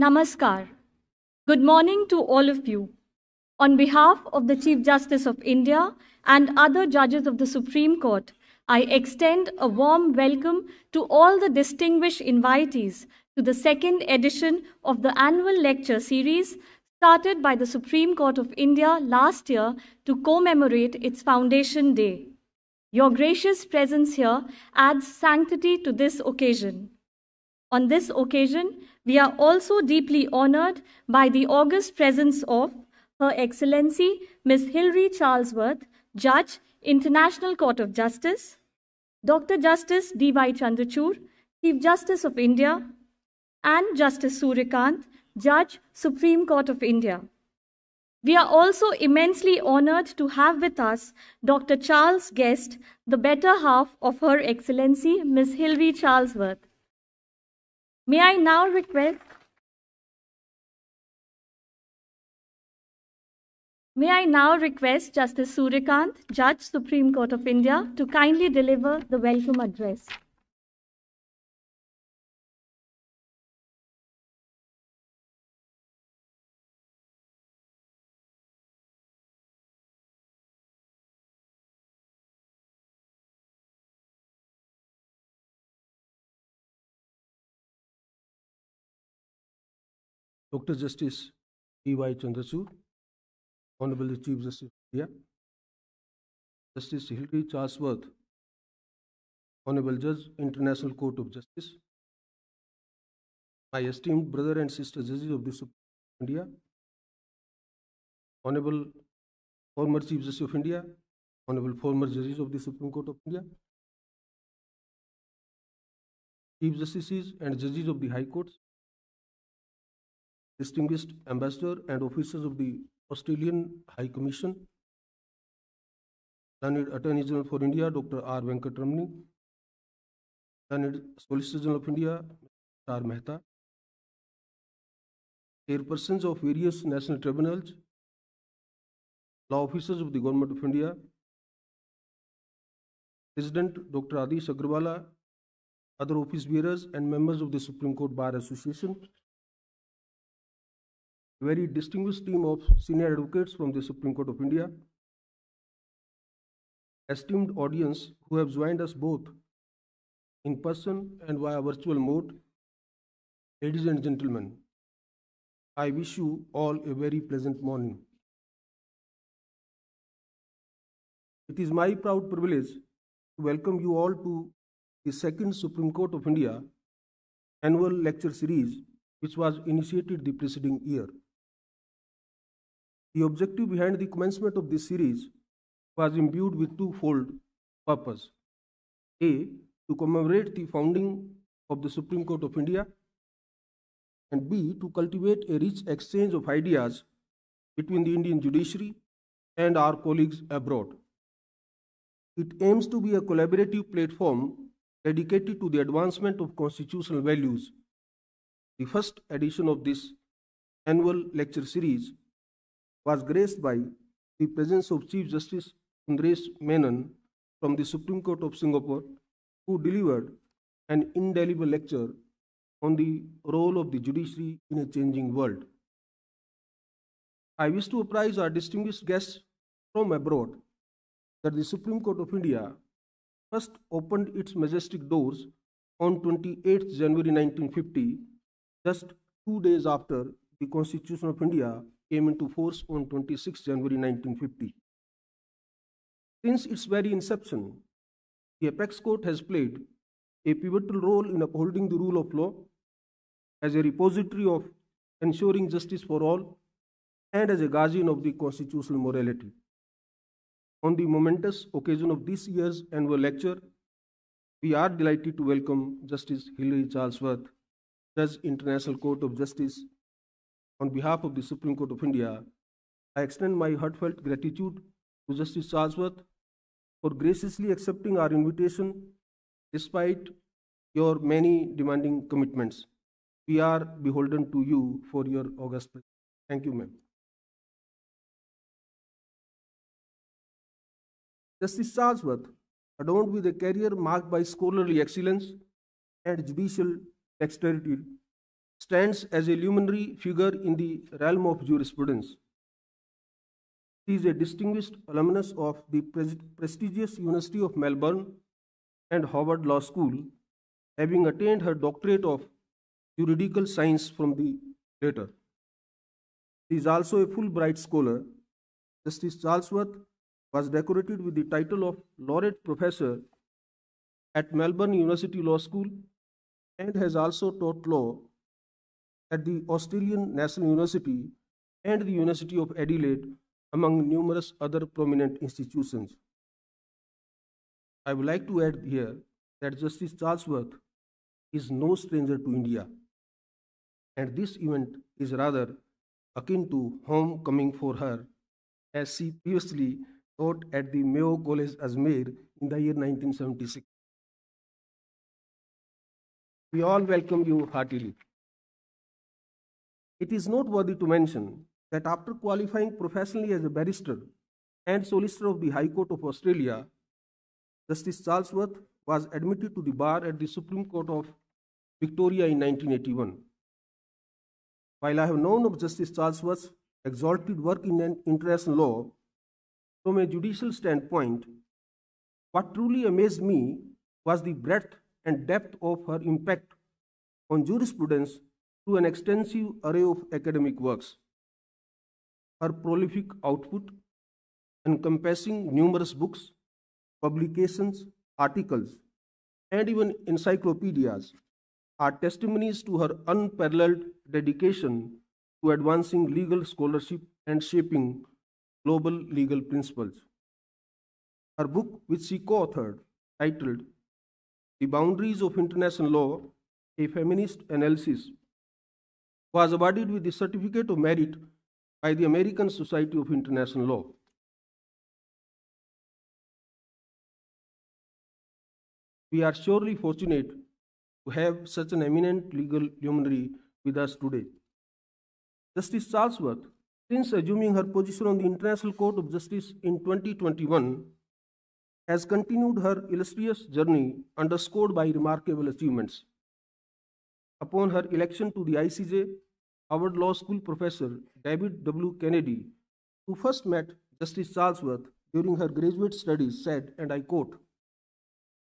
Namaskar. Good morning to all of you. On behalf of the Chief Justice of India and other judges of the Supreme Court, I extend a warm welcome to all the distinguished invitees to the second edition of the annual lecture series started by the Supreme Court of India last year to commemorate its foundation day. Your gracious presence here adds sanctity to this occasion. On this occasion, we are also deeply honored by the august presence of Her Excellency Ms. Hilary Charlesworth, Judge, International Court of Justice, Dr. Justice D.Y. Chandrachud, Chief Justice of India, and Justice Surya Kant, Judge, Supreme Court of India. We are also immensely honored to have with us Dr. Charles Guest, the better half of Her Excellency Ms. Hilary Charlesworth. May I now request May I now request Justice Surya Kant, Judge, Supreme Court of India, to kindly deliver the welcome address. Dr. Justice D.Y. Chandrachud, Honorable Chief Justice of India, Justice Hilary Charlesworth, Honorable Judge, International Court of Justice, my esteemed brother and sister judges of the Supreme Court of India, Honorable former Chief Justice of India, Honorable former judges of the Supreme Court of India, Chief Justices and judges of the High Courts, distinguished ambassador and officers of the Australian High Commission, learned Attorney General for India, Dr. R. Venkatramani, learned Solicitor General of India, R. Mehta, chairpersons of various national tribunals, law officers of the Government of India, President Dr. Adish Agrawala, other office bearers, and members of the Supreme Court Bar Association, very distinguished team of senior advocates from the Supreme Court of India, esteemed audience who have joined us both in person and via virtual mode, ladies and gentlemen, I wish you all a very pleasant morning. It is my proud privilege to welcome you all to the second Supreme Court of India annual lecture series, which was initiated the preceding year. The objective behind the commencement of this series was imbued with twofold purpose. A. To commemorate the founding of the Supreme Court of India, and B. To cultivate a rich exchange of ideas between the Indian judiciary and our colleagues abroad. It aims to be a collaborative platform dedicated to the advancement of constitutional values. The first edition of this annual lecture series was graced by the presence of Chief Justice Sundaresh Menon from the Supreme Court of Singapore, who delivered an indelible lecture on the role of the judiciary in a changing world. I wish to apprise our distinguished guests from abroad that the Supreme Court of India first opened its majestic doors on 28 January 1950, just two days after the Constitution of India came into force on 26 January 1950. Since its very inception, the Apex Court has played a pivotal role in upholding the rule of law as a repository of ensuring justice for all and as a guardian of the constitutional morality. On the momentous occasion of this year's annual lecture, we are delighted to welcome Justice Hilary Charlesworth, Judge International Court of Justice. On behalf of the Supreme Court of India, I extend my heartfelt gratitude to Justice Charlesworth for graciously accepting our invitation despite your many demanding commitments. We are beholden to you for your august. presence. Thank you, ma'am. Justice Charlesworth, adorned with a career marked by scholarly excellence and judicial dexterity, stands as a luminary figure in the realm of jurisprudence. She is a distinguished alumnus of the prestigious University of Melbourne and Harvard Law School, having attained her doctorate of juridical science from the latter. She is also a Fulbright scholar. Justice Charlesworth was decorated with the title of Laureate Professor at Melbourne University Law School and has also taught law at the Australian National University and the University of Adelaide, among numerous other prominent institutions. I would like to add here that Justice Charlesworth is no stranger to India, and this event is rather akin to homecoming for her, as she previously taught at the Mayo College Ajmer in the year 1976. We all welcome you heartily. It is noteworthy to mention that after qualifying professionally as a barrister and solicitor of the High Court of Australia, Justice Charlesworth was admitted to the bar at the Supreme Court of Victoria in 1981. While I have known of Justice Charlesworth's exalted work in international law, from a judicial standpoint, what truly amazed me was the breadth and depth of her impact on jurisprudence through an extensive array of academic works. Her prolific output, encompassing numerous books, publications, articles, and even encyclopedias, are testimonies to her unparalleled dedication to advancing legal scholarship and shaping global legal principles. Her book, which she co authored, titled The Boundaries of International Law A Feminist Analysis, was awarded with the Certificate of Merit by the American Society of International Law. We are surely fortunate to have such an eminent legal luminary with us today. Justice Charlesworth since assuming her position on the International Court of Justice in 2021, has continued her illustrious journey underscored by remarkable achievements. Upon her election to the ICJ, Harvard Law School professor David W. Kennedy, who first met Justice Charlesworth during her graduate studies, said, and I quote,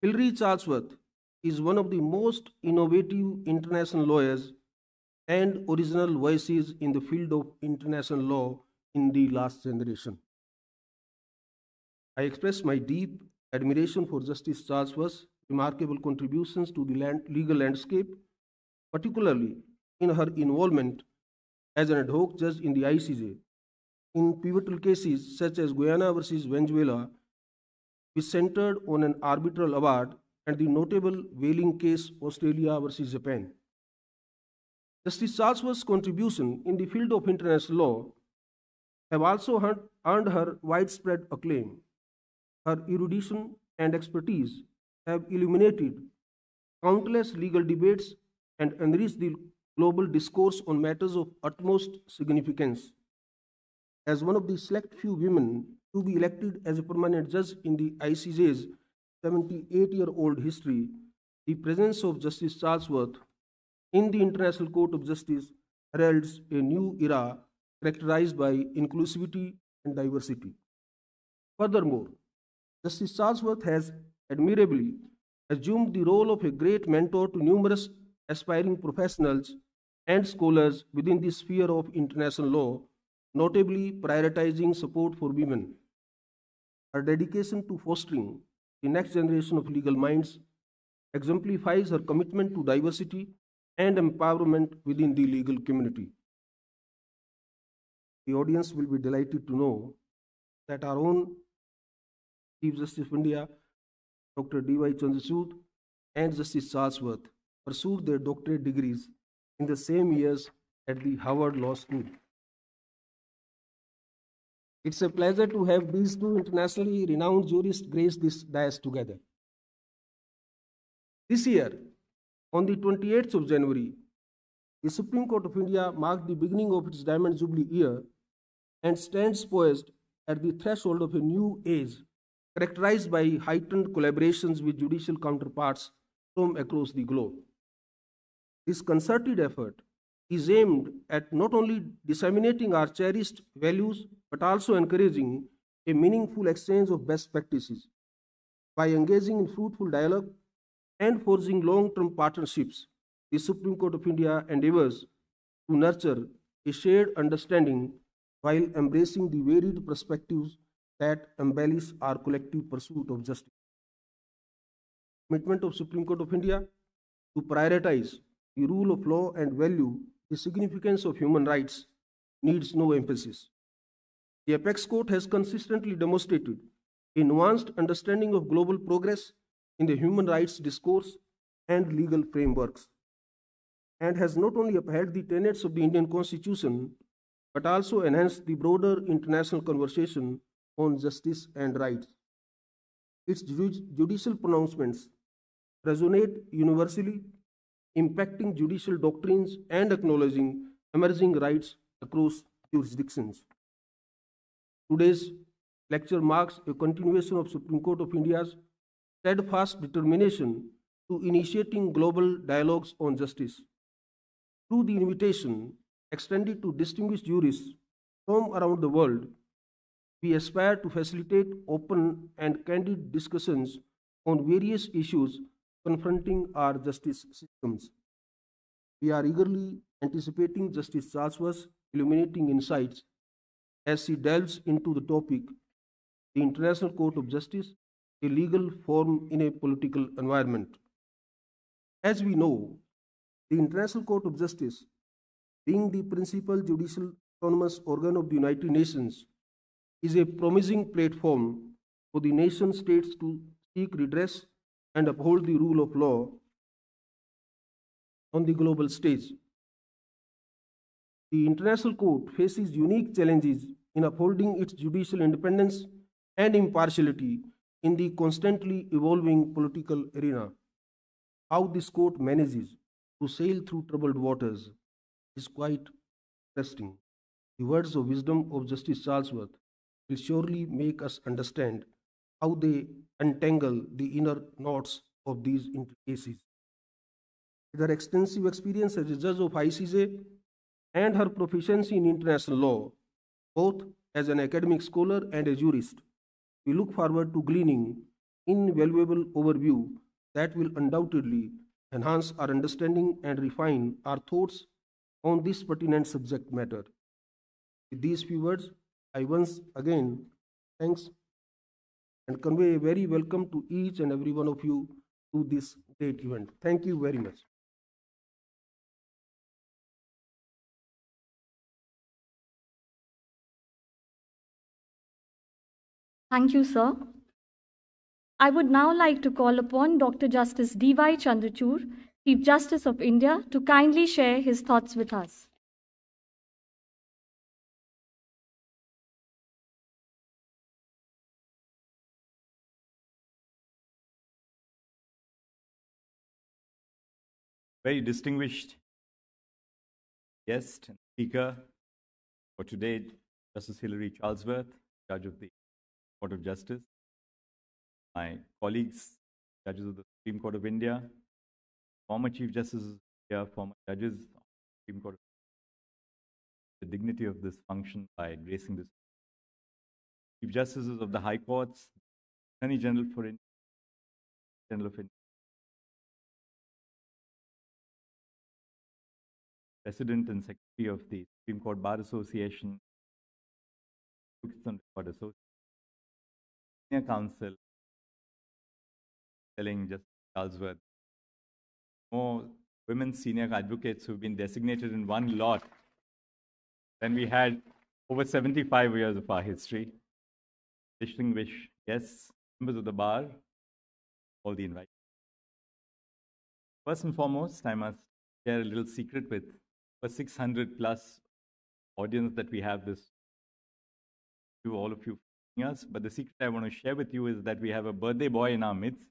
Hilary Charlesworth is one of the most innovative international lawyers and original voices in the field of international law in the last generation. I express my deep admiration for Justice Charlesworth's remarkable contributions to the land, legal landscape, particularly in her involvement as an ad hoc judge in the ICJ in pivotal cases such as Guyana versus Venezuela, which centered on an arbitral award, and the notable whaling case Australia versus Japan. Justice Charlesworth's contribution in the field of international law have also earned her widespread acclaim. Her erudition and expertise have illuminated countless legal debates and enrich the global discourse on matters of utmost significance. As one of the select few women to be elected as a permanent judge in the ICJ's 78 year old history, the presence of Justice Charlesworth in the International Court of Justice heralds a new era characterized by inclusivity and diversity. Furthermore, Justice Charlesworth has admirably assumed the role of a great mentor to numerous aspiring professionals and scholars within the sphere of international law, notably prioritizing support for women. Her dedication to fostering the next generation of legal minds exemplifies her commitment to diversity and empowerment within the legal community. The audience will be delighted to know that our own Chief Justice of India, Dr. D.Y. Chandrachud, and Justice Charlesworth pursued their doctorate degrees in the same years at the Harvard Law School. It's a pleasure to have these two internationally renowned jurists grace this dais together. This year, on the 28th of January, the Supreme Court of India marked the beginning of its Diamond Jubilee year and stands poised at the threshold of a new age characterized by heightened collaborations with judicial counterparts from across the globe. This concerted effort is aimed at not only disseminating our cherished values but also encouraging a meaningful exchange of best practices. By engaging in fruitful dialogue and forging long term partnerships, the Supreme Court of India endeavors to nurture a shared understanding while embracing the varied perspectives that embellish our collective pursuit of justice. Commitment of Supreme Court of India to prioritize the rule of law and value the significance of human rights needs no emphasis. The Apex Court has consistently demonstrated a nuanced understanding of global progress in the human rights discourse and legal frameworks, and has not only upheld the tenets of the Indian Constitution but also enhanced the broader international conversation on justice and rights. Its judicial pronouncements resonate universally, impacting judicial doctrines and acknowledging emerging rights across jurisdictions. Today's lecture marks a continuation of Supreme Court of India's steadfast determination to initiating global dialogues on justice. Through the invitation extended to distinguished jurists from around the world, we aspire to facilitate open and candid discussions on various issues confronting our justice systems. We are eagerly anticipating Justice Charlesworth's illuminating insights as she delves into the topic the International Court of Justice, a legal forum in a political environment. As we know, the International Court of Justice, being the principal judicial autonomous organ of the United Nations, is a promising platform for the nation states to seek redress and uphold the rule of law on the global stage. The International Court faces unique challenges in upholding its judicial independence and impartiality in the constantly evolving political arena. How this court manages to sail through troubled waters is quite interesting. The words of wisdom of Justice Charlesworth will surely make us understand how they untangle the inner knots of these intricacies. With her extensive experience as a judge of ICJ and her proficiency in international law, both as an academic scholar and a jurist, we look forward to gleaning invaluable overview that will undoubtedly enhance our understanding and refine our thoughts on this pertinent subject matter. With these few words, I once again thanks and convey a very welcome to each and every one of you to this great event. Thank you very much. Thank you, sir. I would now like to call upon Dr. Justice D.Y. Chandrachud, Chief Justice of India, to kindly share his thoughts with us. Very distinguished guest and speaker for today, Justice Hilary Charlesworth, Judge of the Court of Justice, my colleagues, Judges of the Supreme Court of India, former Chief Justices former judges of the Supreme Court of the dignity of this function by gracing this. Chief Justices of the High Courts, Attorney General for India, General of India, President and Secretary of the Supreme Court Bar Association, Pakistan Court Association, Senior Counsel, telling Justice Charlesworth, more women senior advocates who've been designated in one lot than we had over 75 years of our history. Distinguished guests, members of the bar, all the invitees. First and foremost, I must share a little secret with a 600 plus audience that we have this to all of you us. But the secret I want to share with you is that we have a birthday boy in our midst.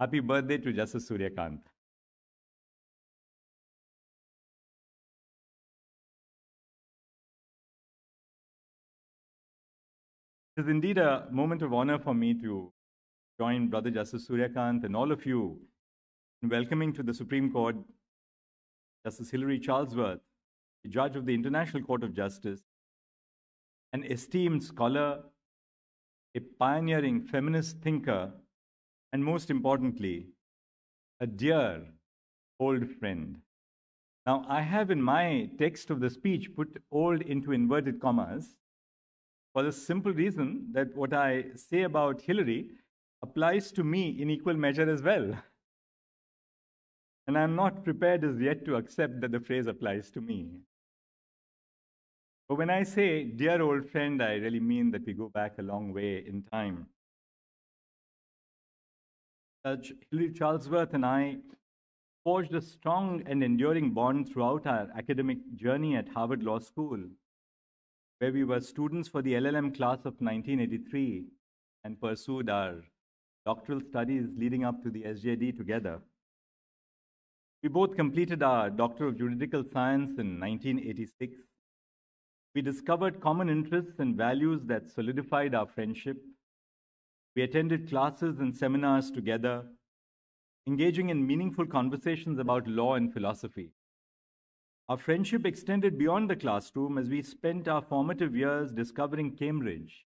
Happy birthday to Justice Surya Kant. It is indeed a moment of honor for me to join Brother Justice Surya Kant and all of you in welcoming to the Supreme Court Justice Hilary Charlesworth, judge of the International Court of Justice, an esteemed scholar, a pioneering feminist thinker, and most importantly, a dear old friend. Now, I have in my text of the speech put old into inverted commas for the simple reason that what I say about Hilary applies to me in equal measure as well. And I'm not prepared as yet to accept that the phrase applies to me. But when I say dear old friend, I really mean that we go back a long way in time. Judge Hilary Charlesworth and I forged a strong and enduring bond throughout our academic journey at Harvard Law School, where we were students for the LLM class of 1983 and pursued our doctoral studies leading up to the SJD together. We both completed our Doctor of Juridical Science in 1986. We discovered common interests and values that solidified our friendship. We attended classes and seminars together engaging in meaningful conversations about law and philosophy. Our friendship extended beyond the classroom as we spent our formative years discovering Cambridge.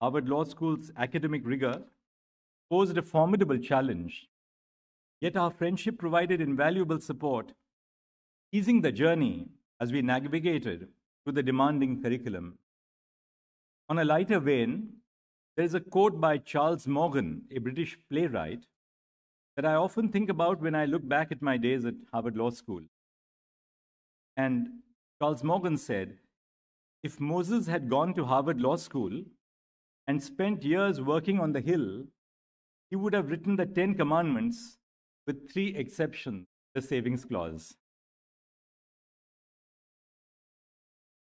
Harvard Law School's academic rigor posed a formidable challenge, yet our friendship provided invaluable support, easing the journey as we navigated through the demanding curriculum. On a lighter vein, there is a quote by Charles Morgan, a British playwright, that I often think about when I look back at my days at Harvard Law School. And Charles Morgan said, if Moses had gone to Harvard Law School and spent years working on the Hill, he would have written the Ten Commandments with three exceptions, the savings clause.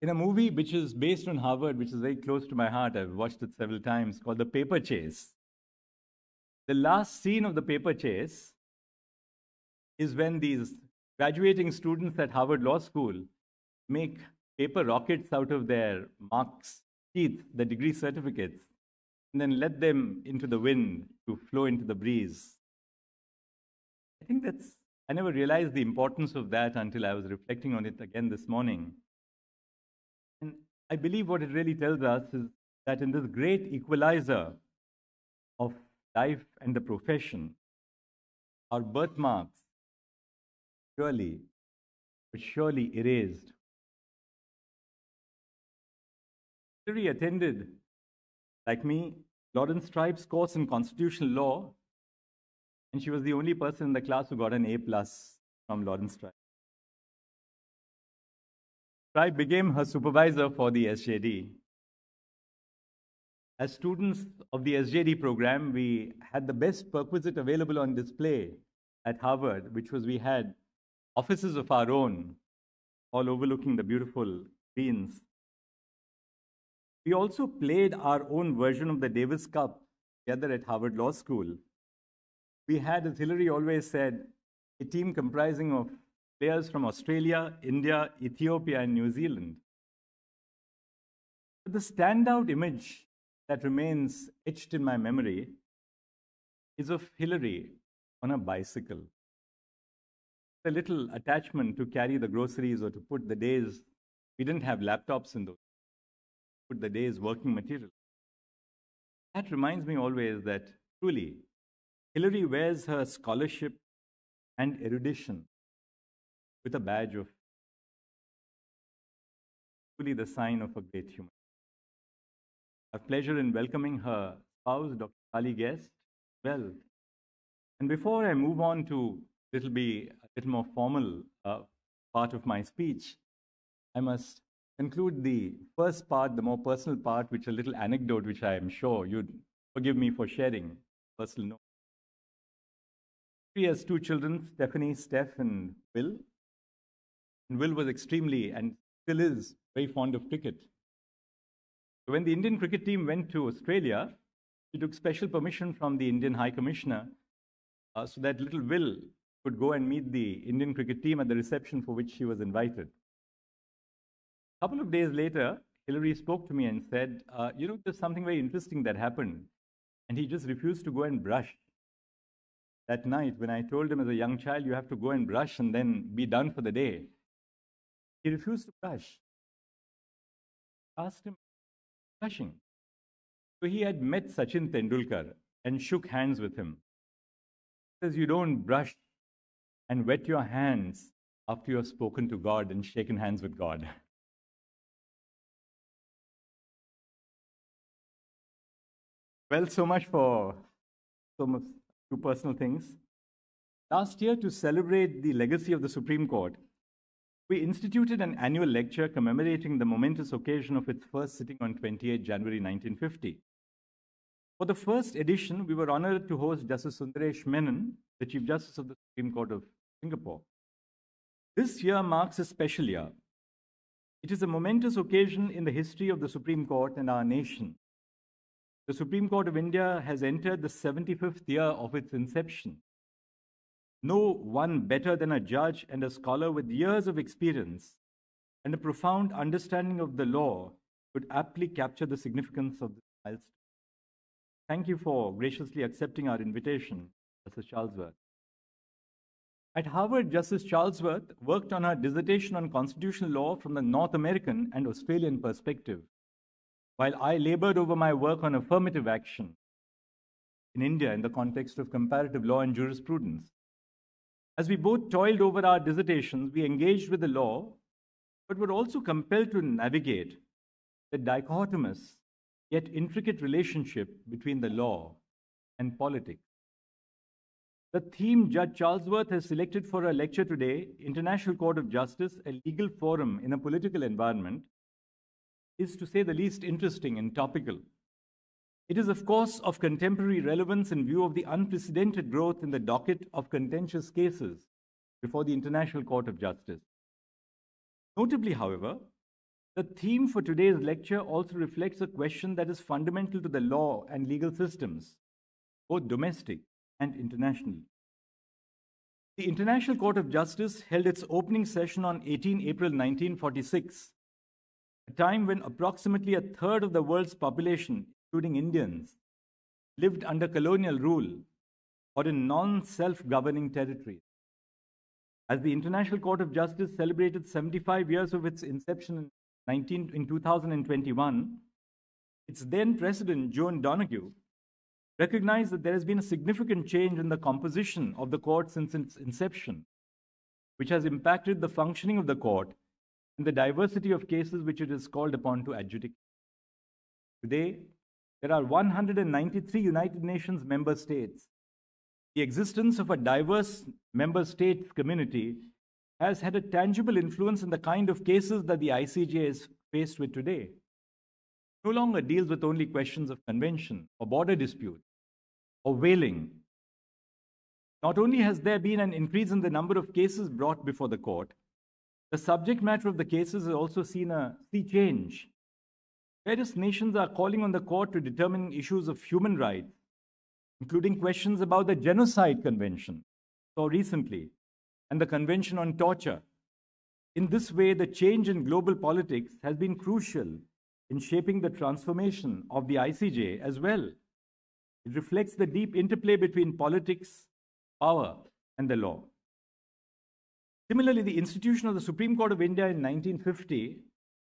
In a movie which is based on Harvard, which is very close to my heart, I've watched it several times, called The Paper Chase, the last scene of the paper chase is when these graduating students at Harvard Law School make paper rockets out of their marks, teeth, the degree certificates, and then let them into the wind to flow into the breeze. I think that's, I never realized the importance of that until I was reflecting on it again this morning. I believe what it really tells us is that in this great equalizer of life and the profession our birthmarks, surely, but surely erased. Hilary attended, like me, Laurence Tribe's course in constitutional law, and she was the only person in the class who got an A plus from Laurence Tribe. Tribe became her supervisor for the SJD. As students of the SJD program, we had the best perquisite available on display at Harvard, which was we had offices of our own, all overlooking the beautiful greens. We also played our own version of the Davis Cup together at Harvard Law School. We had, as Hilary always said, a team comprising of players from Australia, India, Ethiopia, and New Zealand. But the standout image that remains etched in my memory is of Hilary on a bicycle. A little attachment to carry the groceries or to put the day's, we didn't have laptops in those, put the day's working material. That reminds me always that truly, Hilary wears her scholarship and erudition with a badge of truly the sign of a great human a pleasure in welcoming her spouse, Dr. Ali Guest, well. And before I move on to little be a little more formal uh, part of my speech, I must conclude the first part, the more personal part, which a little anecdote, which I am sure you'd forgive me for sharing, personal note. She has two children, Stephanie, Steph, and Will. And Will was extremely, and still is, very fond of cricket. So when the Indian cricket team went to Australia, she took special permission from the Indian High Commissioner uh, so that little Will could go and meet the Indian cricket team at the reception for which she was invited. A couple of days later, Hilary spoke to me and said, uh, You know, there's something very interesting that happened. And he just refused to go and brush. That night, when I told him as a young child, you have to go and brush and then be done for the day, he refused to brush. Asked him, brushing. So he had met Sachin Tendulkar and shook hands with him. He says, You don't brush and wet your hands after you have spoken to God and shaken hands with God. Well, so much for so much two personal things. Last year, to celebrate the legacy of the Supreme Court, we instituted an annual lecture commemorating the momentous occasion of its first sitting on 28 January 1950. For the first edition, we were honored to host Justice Sundaresh Menon, the Chief Justice of the Supreme Court of Singapore. This year marks a special year. It is a momentous occasion in the history of the Supreme Court and our nation. The Supreme Court of India has entered the 75th year of its inception. No one better than a judge and a scholar with years of experience and a profound understanding of the law could aptly capture the significance of this milestone. Thank you for graciously accepting our invitation, Justice Charlesworth. At Harvard, Justice Charlesworth worked on her dissertation on constitutional law from the North American and Australian perspective, while I labored over my work on affirmative action in India in the context of comparative law and jurisprudence. As we both toiled over our dissertations, we engaged with the law, but were also compelled to navigate the dichotomous yet intricate relationship between the law and politics. The theme Judge Charlesworth has selected for our lecture today, International Court of Justice, a legal forum in a political environment, is to say the least interesting and topical. It is, of course, of contemporary relevance in view of the unprecedented growth in the docket of contentious cases before the International Court of Justice. Notably, however, the theme for today's lecture also reflects a question that is fundamental to the law and legal systems, both domestic and international. The International Court of Justice held its opening session on 18 April 1946, a time when approximately a third of the world's population including Indians, lived under colonial rule or in non self governing territories. As the International Court of Justice celebrated 75 years of its inception in, 19, in 2021, its then president, Joan Donoghue, recognized that there has been a significant change in the composition of the court since its inception, which has impacted the functioning of the court and the diversity of cases which it is called upon to adjudicate. Today, there are 193 United Nations member states. The existence of a diverse member states community has had a tangible influence in the kind of cases that the ICJ is faced with today. No longer deals with only questions of convention or border dispute or whaling. Not only has there been an increase in the number of cases brought before the court, the subject matter of the cases has also seen a sea change Various nations are calling on the court to determine issues of human rights, including questions about the Genocide Convention, so recently, and the Convention on Torture. In this way, the change in global politics has been crucial in shaping the transformation of the ICJ as well. It reflects the deep interplay between politics, power, and the law. Similarly, the institution of the Supreme Court of India in 1950,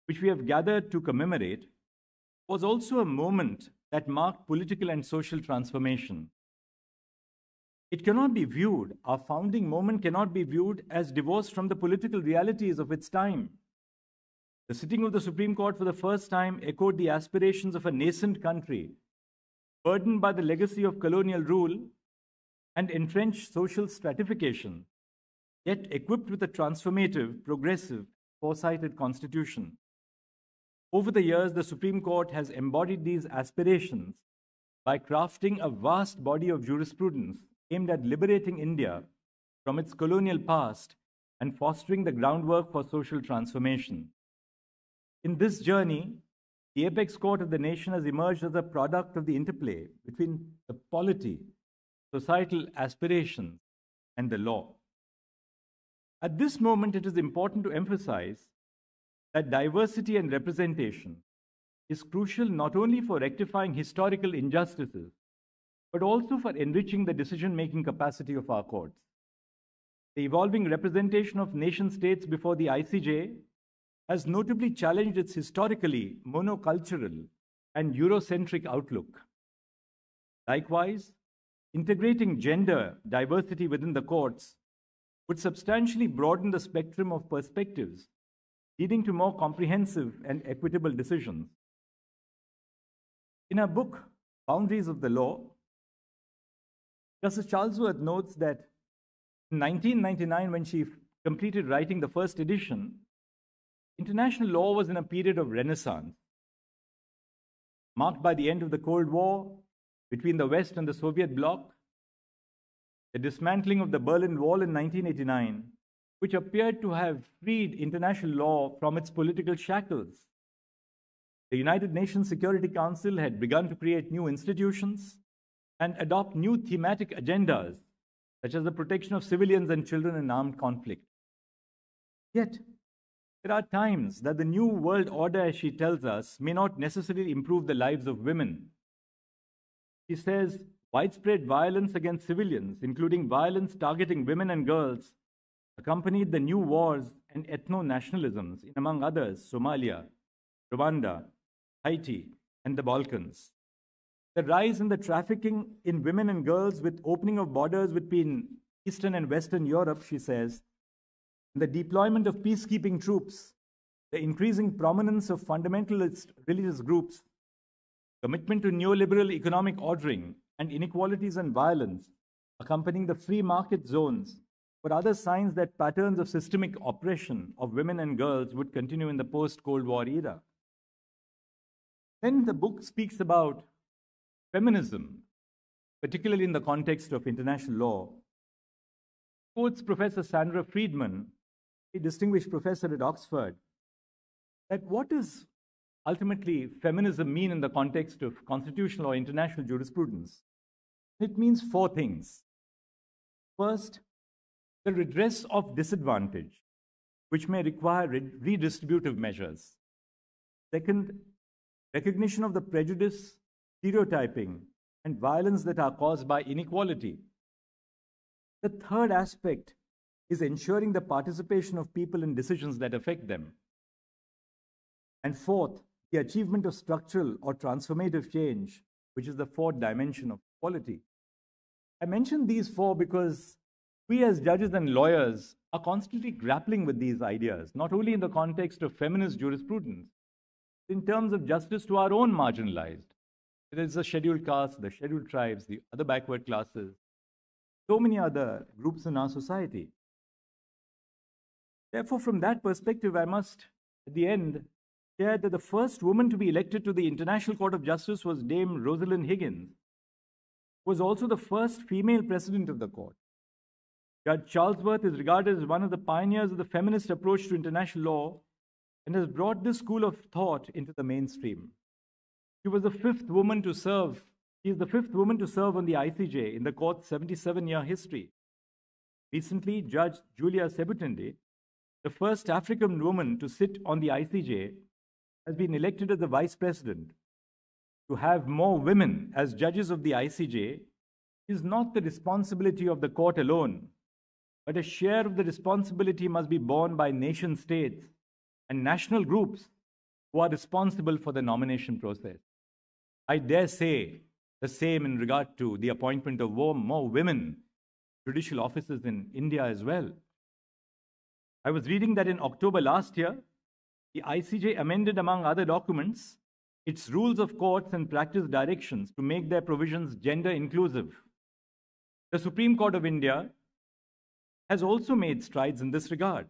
which we have gathered to commemorate, was also a moment that marked political and social transformation. It cannot be viewed, our founding moment cannot be viewed as divorced from the political realities of its time. The sitting of the Supreme Court for the first time echoed the aspirations of a nascent country, burdened by the legacy of colonial rule and entrenched social stratification, yet equipped with a transformative, progressive, foresighted constitution. Over the years, the Supreme Court has embodied these aspirations by crafting a vast body of jurisprudence aimed at liberating India from its colonial past and fostering the groundwork for social transformation. In this journey, the apex court of the nation has emerged as a product of the interplay between the polity, societal aspirations, and the law. At this moment, it is important to emphasize that diversity and representation is crucial not only for rectifying historical injustices, but also for enriching the decision making capacity of our courts. The evolving representation of nation states before the ICJ has notably challenged its historically monocultural and Eurocentric outlook. Likewise, integrating gender diversity within the courts would substantially broaden the spectrum of perspectives, leading to more comprehensive and equitable decisions. In her book, Boundaries of the Law, Justice Charlesworth notes that in 1999, when she completed writing the first edition, international law was in a period of renaissance, marked by the end of the Cold War between the West and the Soviet bloc, the dismantling of the Berlin Wall in 1989, which appeared to have freed international law from its political shackles. The United Nations Security Council had begun to create new institutions and adopt new thematic agendas, such as the protection of civilians and children in armed conflict. Yet, there are times that the new world order, as she tells us, may not necessarily improve the lives of women. She says widespread violence against civilians, including violence targeting women and girls, accompanied the new wars and ethno nationalisms in, among others, Somalia, Rwanda, Haiti, and the Balkans. The rise in the trafficking in women and girls with opening of borders between Eastern and Western Europe, she says, the deployment of peacekeeping troops, the increasing prominence of fundamentalist religious groups, commitment to neoliberal economic ordering, and inequalities and violence accompanying the free market zones were other signs that patterns of systemic oppression of women and girls would continue in the post Cold War era. Then the book speaks about feminism, particularly in the context of international law. Quotes Professor Sandra Fredman, a distinguished professor at Oxford, that what does ultimately feminism mean in the context of constitutional or international jurisprudence? It means four things. First, the redress of disadvantage, which may require redistributive measures. Second, recognition of the prejudice, stereotyping, and violence that are caused by inequality. The third aspect is ensuring the participation of people in decisions that affect them. And fourth, the achievement of structural or transformative change, which is the fourth dimension of quality. I mention these four because we as judges and lawyers are constantly grappling with these ideas, not only in the context of feminist jurisprudence, in terms of justice to our own marginalized. There is the scheduled castes, the scheduled tribes, the other backward classes, so many other groups in our society. Therefore, from that perspective, I must, at the end, share that the first woman to be elected to the International Court of Justice was Dame Rosalind Higgins, who was also the first female president of the court. Judge Charlesworth is regarded as one of the pioneers of the feminist approach to international law and has brought this school of thought into the mainstream. She was the fifth woman to serve. She is the fifth woman to serve on the ICJ in the court's 77 year history. Recently, Judge Julia Sebutinde, the first African woman to sit on the ICJ, has been elected as the vice president. To have more women as judges of the ICJ is not the responsibility of the court alone, but a share of the responsibility must be borne by nation states and national groups who are responsible for the nomination process. I dare say the same in regard to the appointment of more women judicial officers in India as well. I was reading that in October last year, the ICJ amended, among other documents, its rules of courts and practice directions to make their provisions gender inclusive. The Supreme Court of India has also made strides in this regard.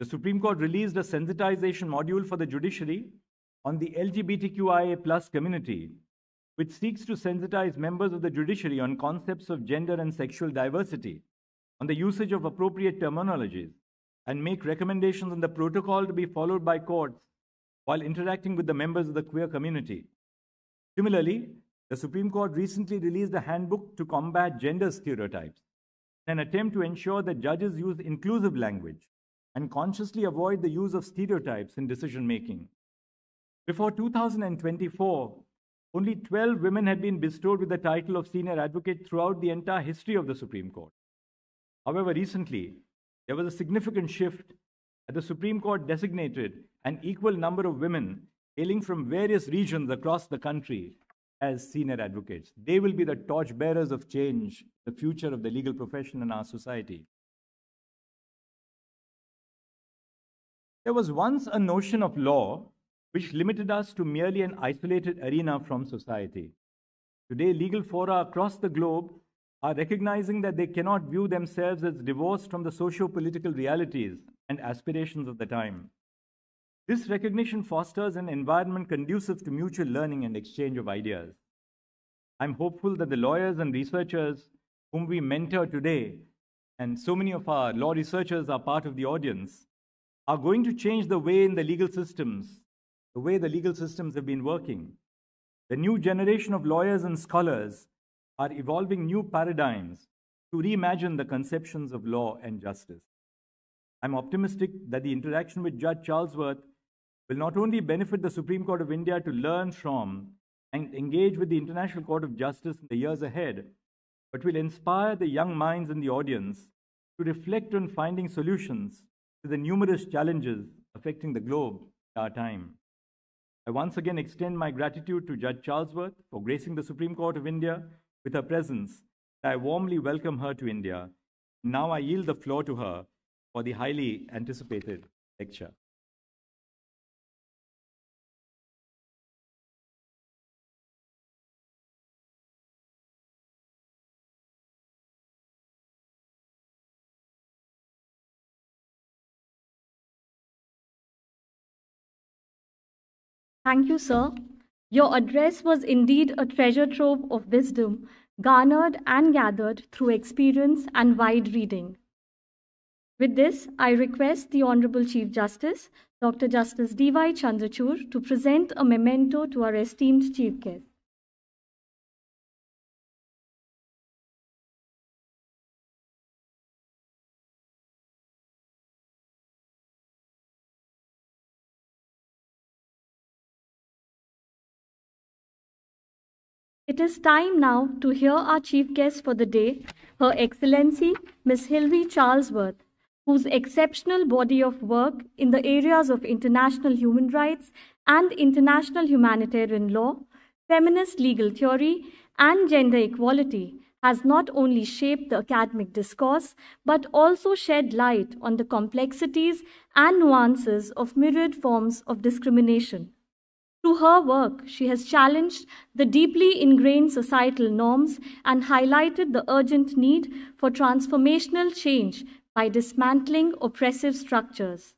The Supreme Court released a sensitization module for the judiciary on the LGBTQIA plus community, which seeks to sensitize members of the judiciary on concepts of gender and sexual diversity, on the usage of appropriate terminologies, and make recommendations on the protocol to be followed by courts while interacting with the members of the queer community. Similarly, the Supreme Court recently released a handbook to combat gender stereotypes, an attempt to ensure that judges use inclusive language and consciously avoid the use of stereotypes in decision making. Before 2024, only 12 women had been bestowed with the title of senior advocate throughout the entire history of the Supreme Court. However, recently, there was a significant shift that the Supreme Court designated an equal number of women hailing from various regions across the country as senior advocates. They will be the torchbearers of change, the future of the legal profession in our society. There was once a notion of law which limited us to merely an isolated arena from society. Today, legal fora across the globe are recognizing that they cannot view themselves as divorced from the socio political realities and aspirations of the time. This recognition fosters an environment conducive to mutual learning and exchange of ideas. I'm hopeful that the lawyers and researchers whom we mentor today, and so many of our law researchers are part of the audience, are going to change the way in the legal systems, the way the legal systems have been working. The new generation of lawyers and scholars are evolving new paradigms to reimagine the conceptions of law and justice. I'm optimistic that the interaction with Judge Charlesworth will not only benefit the Supreme Court of India to learn from and engage with the International Court of Justice in the years ahead, but will inspire the young minds in the audience to reflect on finding solutions to the numerous challenges affecting the globe at our time. I once again extend my gratitude to Judge Charlesworth for gracing the Supreme Court of India with her presence. I warmly welcome her to India. Now I yield the floor to her for the highly anticipated lecture. Thank you, sir. Your address was indeed a treasure trove of wisdom, garnered and gathered through experience and wide reading. With this, I request the Honorable Chief Justice, Dr. Justice D.Y. Chandrachud, to present a memento to our esteemed Chief Guest. It is time now to hear our chief guest for the day, Her Excellency Miss Hilary Charlesworth, whose exceptional body of work in the areas of international human rights and international humanitarian law, feminist legal theory, and gender equality has not only shaped the academic discourse, but also shed light on the complexities and nuances of myriad forms of discrimination. Through her work, she has challenged the deeply ingrained societal norms and highlighted the urgent need for transformational change by dismantling oppressive structures.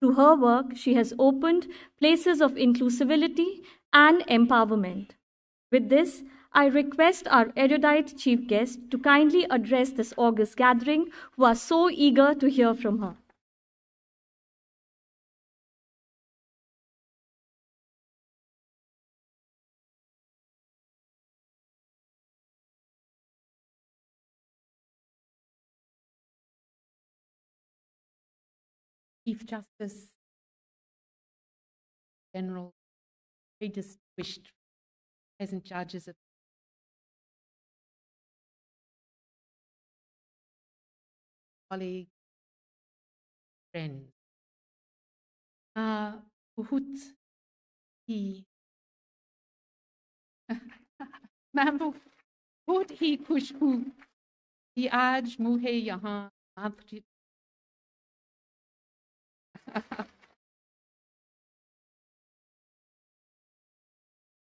Through her work, she has opened places of inclusivity and empowerment. With this, I request our erudite chief guest to kindly address this august gathering who are so eager to hear from her. Chief Justice General, very distinguished present judges of colleagues, friends. Uh, he, Mambo, Uhud, he, Kushku, he, Aj, Muhe, Yahan,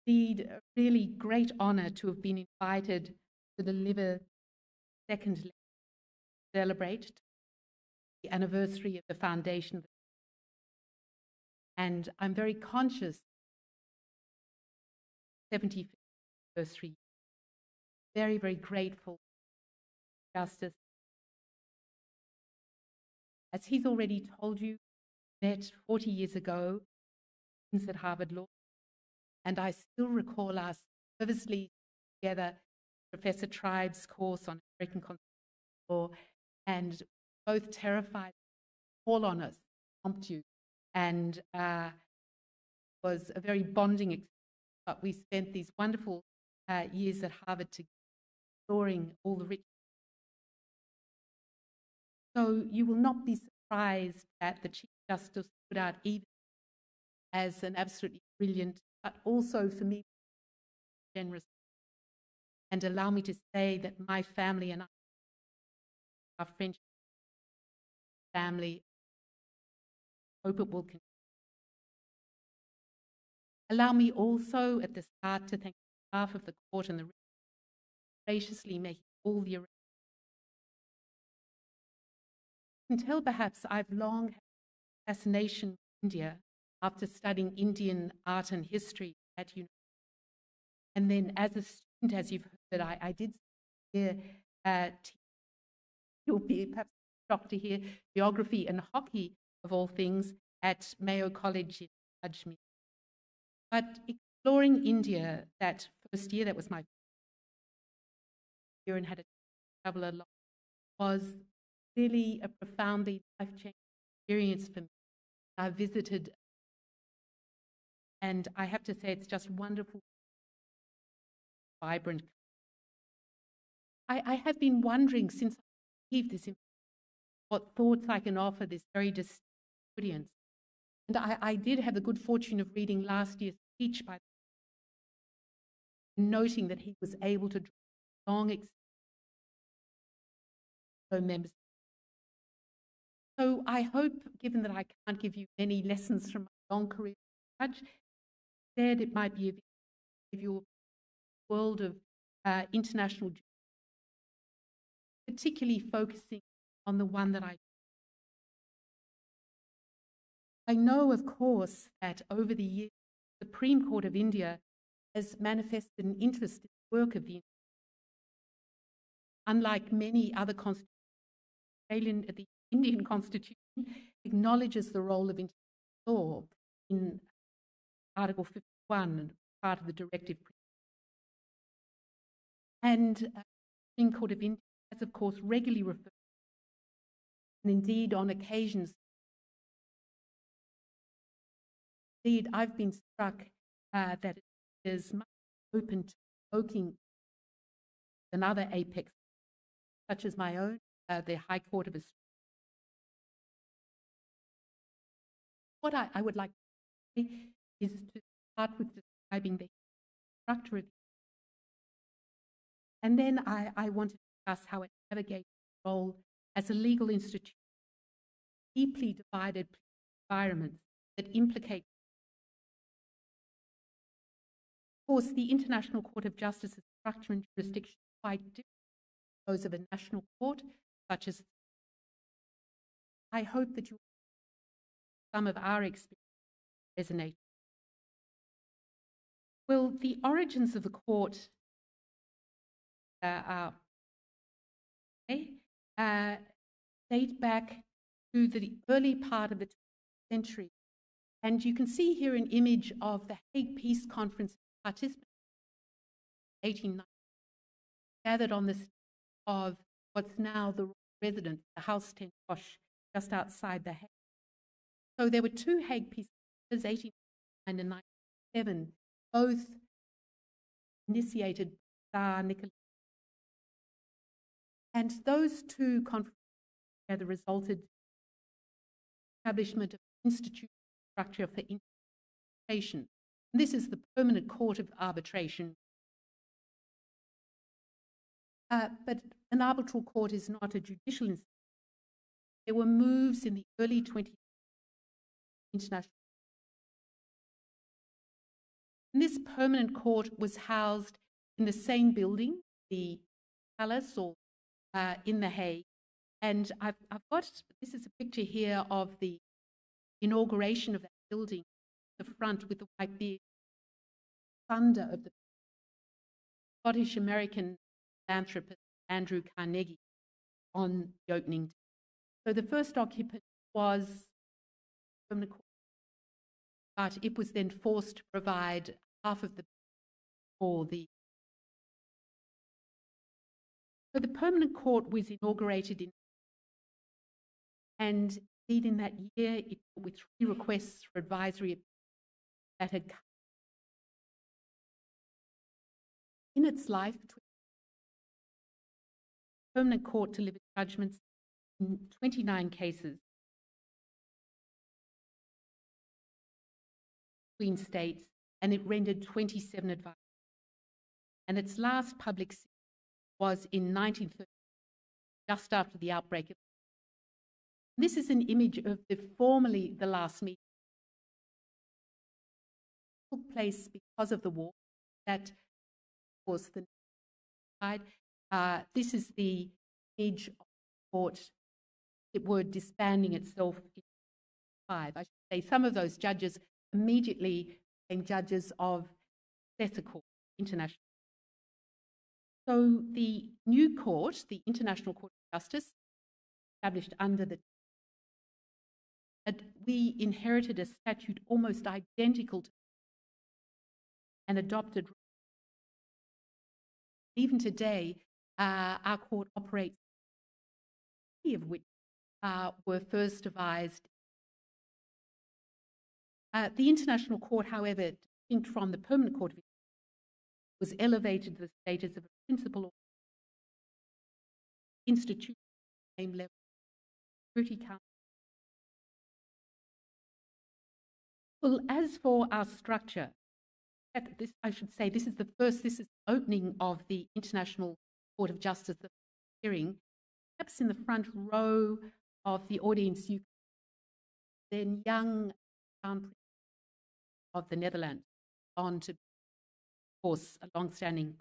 Indeed, a really great honor to have been invited to deliver second lecture, celebrate the anniversary of the foundation. And I'm very conscious 75th anniversary. Very, very grateful, Justice. As he's already told you, met 40 years ago at Harvard Law, and I still recall us nervously together, Professor Tribe's course on American constitutional law, and both terrified, fall on us, prompt you, and uh, was a very bonding experience. But we spent these wonderful uh, years at Harvard together, exploring all the rich. So you will not be prize that the Chief Justice put out even as an absolutely brilliant, but also for me, generous. And allow me to say that my family and I, our friendship, family, hope it will continue. Allow me also at the start to thank the staff of the court and the graciously making all the arrangements. Tell perhaps I've long had a fascination with India after studying Indian art and history at university. And then as a student, as you've heard, I, I did hear, uh, you'll be perhaps shocked to hear geography and hockey, of all things, at Mayo College in Ajmer. But exploring India that first year, that was my year and had a travel a lot, was really a profoundly life-changing experience for me. I visited and I have to say, it's just wonderful, vibrant. I, I have been wondering since I received this what thoughts I can offer this very distinct audience. And I, I did have the good fortune of reading last year's speech by noting that he was able to draw long members. So I hope, given that I can't give you many lessons from my long career judge, said it might be a your world of uh, international, particularly focusing on the one that I. I know, of course, that over the years, the Supreme Court of India has manifested an interest in the work of the Unlike many other constitutions, Australian at the Indian Constitution acknowledges the role of international law in Article 51 and part of the directive. And uh, the Supreme Court of India has, of course, regularly referred, and indeed on occasions, indeed, I've been struck uh, that it is much open to invoking another apex, such as my own, uh, the High Court of Australia. What I, I would like to say is to start with describing the structure of and then I, I want to discuss how it navigates its role as a legal institution, in deeply divided environments that implicate. Of course, the International Court of Justice's structure and jurisdiction are quite different from those of a national court, such as. I hope that you some of our experience resonate well, the origins of the court uh, are, uh, date back to the early part of the 20th century. And you can see here an image of the Hague Peace Conference participants, 1890, gathered on this of what's now the residence, the House Ten Bosch, just outside the Hague. So there were two Hague Peace Conferences, 1899 and 1907, both initiated by Nicholas. And those two conferences together resulted in establishment of institutional structure for arbitration. And this is the permanent court of arbitration. Uh, but an arbitral court is not a judicial institution. There were moves in the early 20th international and this permanent court was housed in the same building, the palace or uh, in The Hague. And I've, I've got, this is a picture here of the inauguration of that building, the front with the white beard, thunder of the Scottish American philanthropist Andrew Carnegie on the opening day. So the first occupant was permanent court, but it was then forced to provide half of the for the so the permanent court was inaugurated in and indeed in that year it with three requests for advisory that had come in its life permanent court delivered judgments in 29 cases between states, and it rendered 27 advice. And its last public sitting was in 1930, just after the outbreak of. This is an image of the formerly the last meeting. It took place because of the war. That was the side. Uh, this is the image of the court. It were disbanding itself in five. I should say some of those judges immediately became judges of Lesser Court, International. So the new court, the International Court of Justice, established under the we inherited a statute almost identical to and adopted. Even today, uh, our court operates, of which uh, were first devised. Uh, the International Court, however, distinct from the Permanent Court of was elevated to the status of a principal institution at the same level Security Council. Well, as for our structure, this I should say this is the first, this is the opening of the International Court of Justice hearing. Perhaps in the front row of the audience, you then young Crown of the Netherlands, on to, of course, a long-standing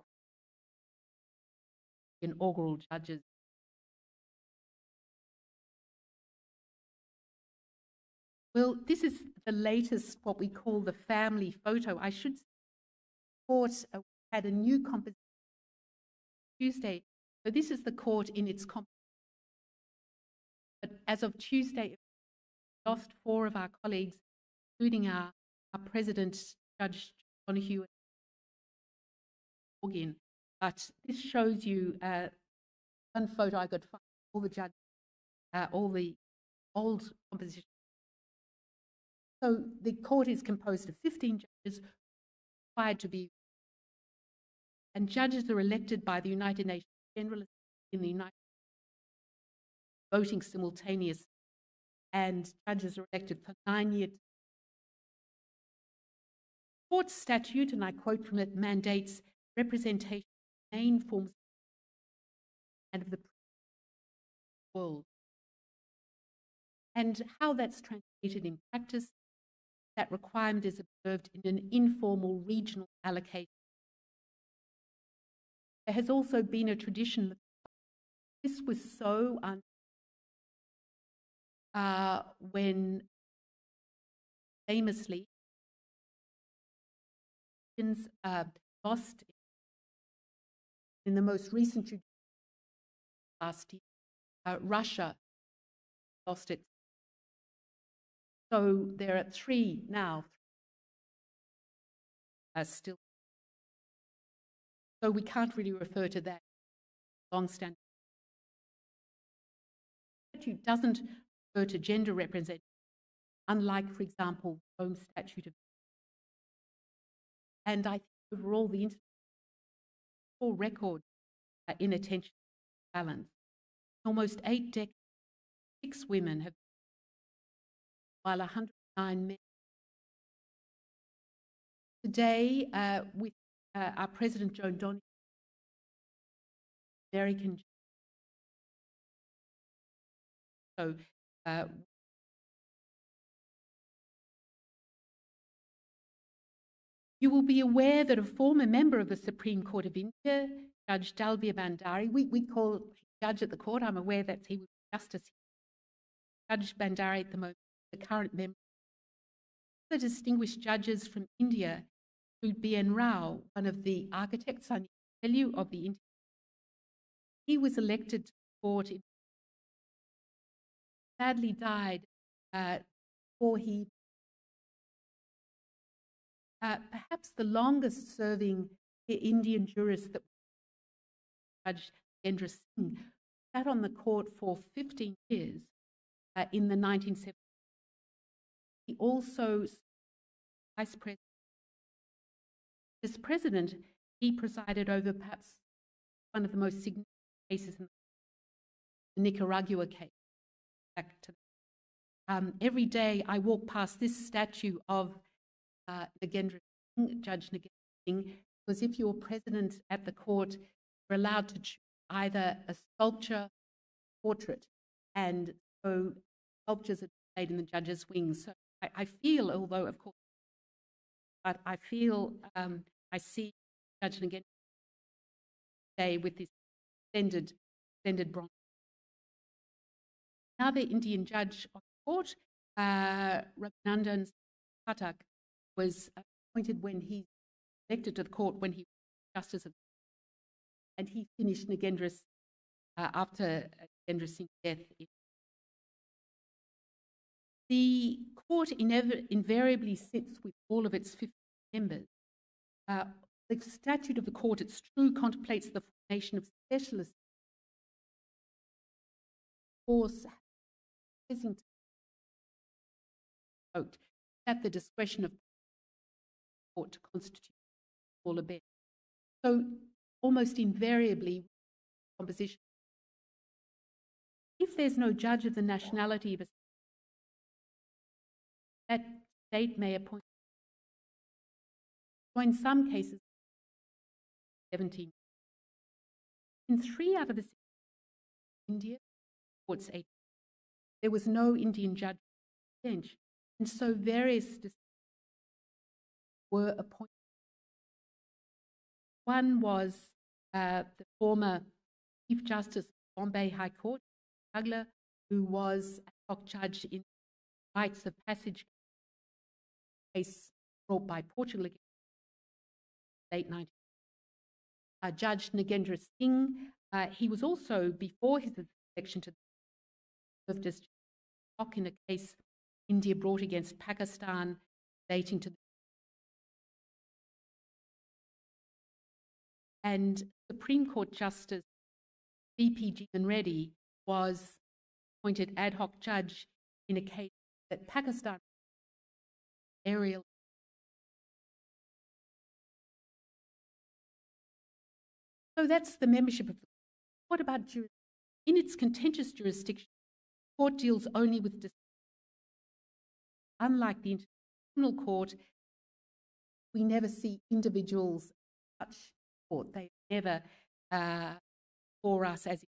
inaugural judges. Well, this is the latest, what we call the family photo. I should court had a new composition Tuesday. So this is the court in its composition. But as of Tuesday, we lost four of our colleagues, including our president, Judge Donoghue. Morgan. But this shows you uh, one photo I got all the judges, uh, all the old composition. So the court is composed of 15 judges required to be, and judges are elected by the United Nations General Assembly in the United voting simultaneously, and judges are elected for nine years. Court statute, and I quote from it, mandates representation of main forms and of the world. And how that's translated in practice, that requirement is observed in an informal regional allocation. There has also been a tradition this was so un- uh, when famously uh, lost in the most recent last year, uh, Russia lost its. So there are three now. Uh, still. So we can't really refer to that long-standing. Statute doesn't refer to gender representation, unlike, for example, the Rome Statute of. And I think overall the poor record uh, in attention balance. Almost eight decades, six women have, while 109 men. Today, uh, with uh, our President Joan Donoghue, American. So, You will be aware that a former member of the Supreme Court of India, Judge Dalbir Bhandari, we, we call judge at the court, I'm aware that he was justice. Judge Bhandari at the moment, the current member. The distinguished judges from India include. Rao, one of the architects, I tell you, of the India. He was elected to the court, in, sadly died uh, before he uh, perhaps the longest serving Indian jurist that Judge Nagendra Singh sat on the court for 15 years uh, in the 1970s. He also vice president. As president, he presided over perhaps one of the most significant cases in the Nicaragua case. Back to um, every day I walk past this statue of uh, Nagendra Singh, Judge Nagendra Singh, was if you were president at the court, you were allowed to choose either a sculpture, a portrait, and so sculptures are displayed in the judge's wings. So I, I feel, although of course, but I feel um, I see Judge Nagendra today with this extended, extended bronze. Another Indian judge on the court, uh, Raghunandan Pathak, was appointed when he elected to the court when he was Justice of the court and he finished Nagendra's uh, after Nagendra Singh's death. The court invariably sits with all of its 50 members. Uh, the statute of the court, it's true, contemplates the formation of specialist course vote at the discretion of court to constitute all a bench. So almost invariably composition. If there's no judge of the nationality of a state, that state may appoint. So in some cases, 17. In three out of the six, India, courts. There was no Indian judge bench, and so various were appointed. One was uh, the former Chief Justice of Bombay High Court, Chagla, who was a hoc judge in rights of passage case brought by Portugal against late 19th. Uh, Judge Nagendra Singh, uh, he was also, before his election to the served as in a case India brought against Pakistan relating to the and Supreme Court Justice B.P. Jeevan Reddy was appointed ad hoc judge in a case that Pakistan aerial so that's the membership of the what about jurisdiction? in its contentious jurisdiction the court deals only with unlike the international court we never see individuals touch court they never uh, for us as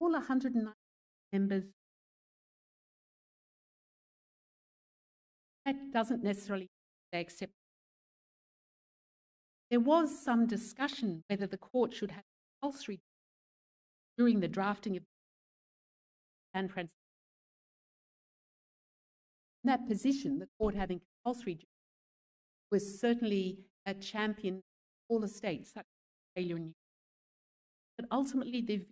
all 109 members that doesn't necessarily they accept there was some discussion whether the court should have compulsory during the drafting of San Francisco. In that position, the court having compulsory was certainly a champion all the states, such as Australia and New. But ultimately, the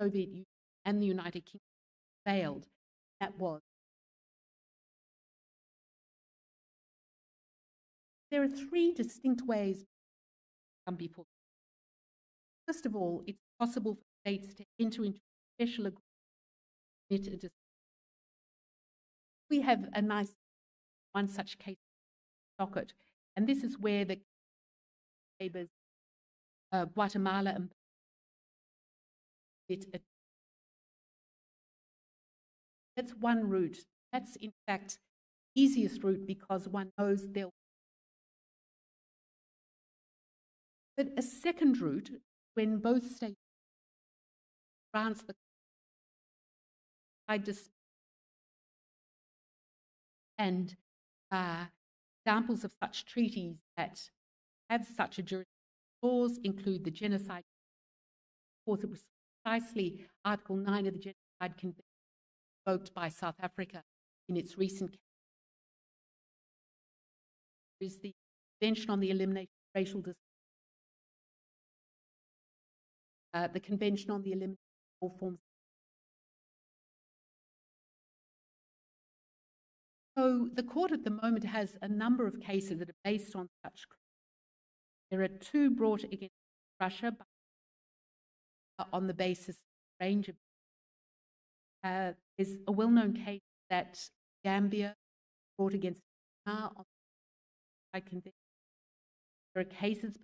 Soviet Union and the United Kingdom failed. That was. There are three distinct ways come before. First of all, it's possible for states to enter into a special agreement. We have a nice one such case docket, and this is where the neighbors, uh, Guatemala and it, it, that's one route. That's in fact easiest route because one knows they'll. But a second route, when both states grants the I just and uh, examples of such treaties that have such a jurisdiction laws include the genocide. Of course, it was precisely Article 9 of the Genocide Convention invoked by South Africa in its recent case. There is the Convention on the Elimination of Racial Discrimination, uh, the Convention on the Elimination of All Forms So the court at the moment has a number of cases that are based on such there are two brought against Russia on the basis of range of. Uh, there's a well-known case that Gambia brought against Myanmar on I conviction. There are cases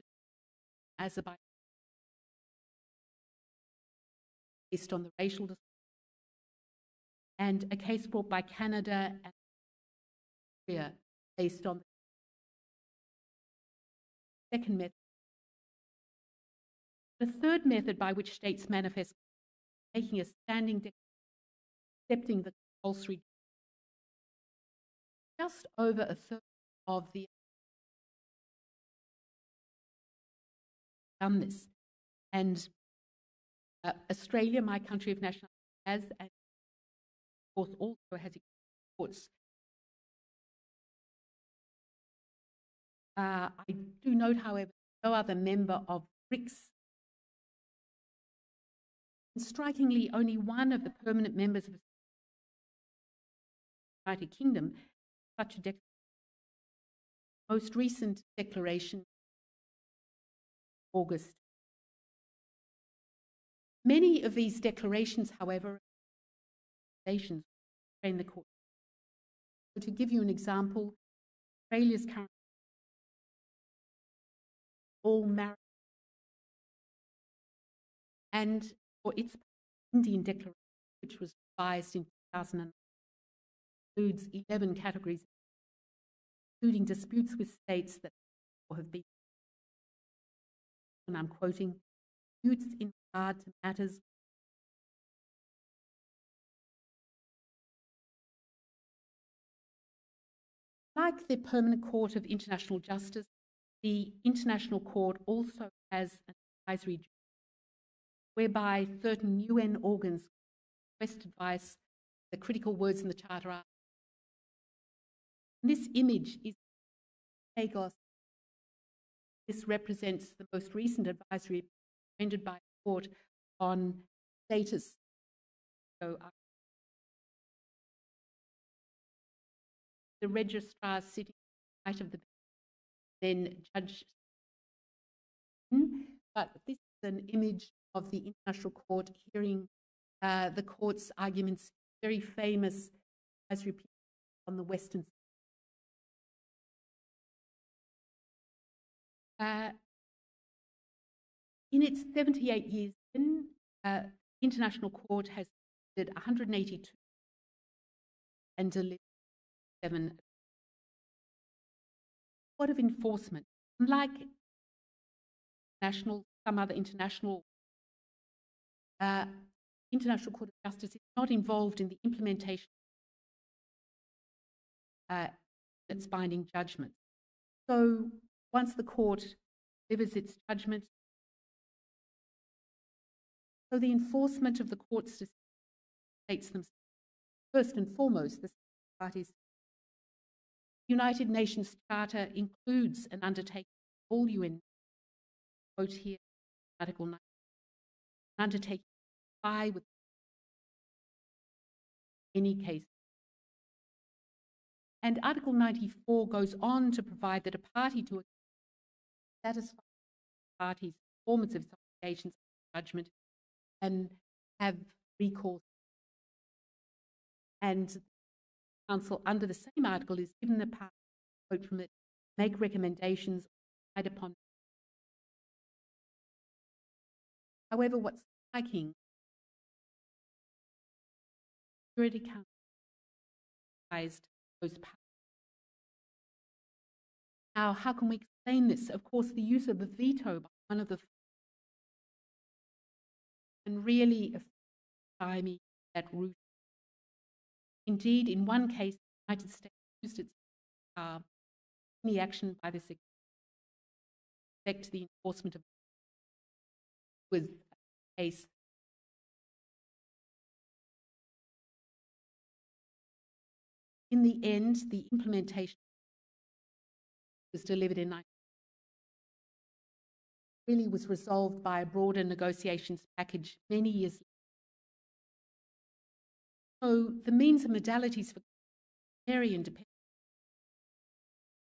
based on the racial and a case brought by Canada and criteria based on the second method. The third method by which states manifest making a standing declaration accepting the compulsory just over a third of the done this. And uh, Australia, my country of nationality, has, and of course, also has courts. Uh, I do note, however, no other member of BRICS. And strikingly, only one of the permanent members of the United Kingdom such a declaration. Most recent declaration, August Many of these declarations, however, nations in the court. So to give you an example, Australia's current all married and for its Indian declaration, which was revised in 2009, includes 11 categories, including disputes with states that have been, and I'm quoting, disputes in regard to matters Like the Permanent Court of International Justice, the International Court also has an advisory whereby certain UN organs request advice. The critical words in the Charter are. This image is Chagos. This represents the most recent advisory rendered by the court on status. So, uh, the registrar sitting right of the then judge. But this is an image of the International Court hearing uh, the court's arguments, very famous as repeated on the Western uh, In its 78 years, in, uh, International Court has did 182 and delivered seven. What of enforcement? Unlike national, some other international, uh, International Court of Justice is not involved in the implementation uh, its binding judgment. So once the court delivers its judgment, so the enforcement of the court's decision states themselves. First and foremost, the parties. United Nations Charter includes an undertaking all UN, quote here, Article 9, an undertaking by with any case. And Article 94 goes on to provide that a party to a satisfy the party's performance of its obligations judgment and have recourse. And council under the same article is given the power, quote from it, make recommendations upon. However, what's striking, Security Council those powers. Now, how can we explain this? Of course, the use of the veto by one of the and really stymie that route. Indeed, in one case, the United States used its uh, action by the affect the enforcement of with a case In the end, the implementation was delivered in really was resolved by a broader negotiations package many years. So the means and modalities for very independent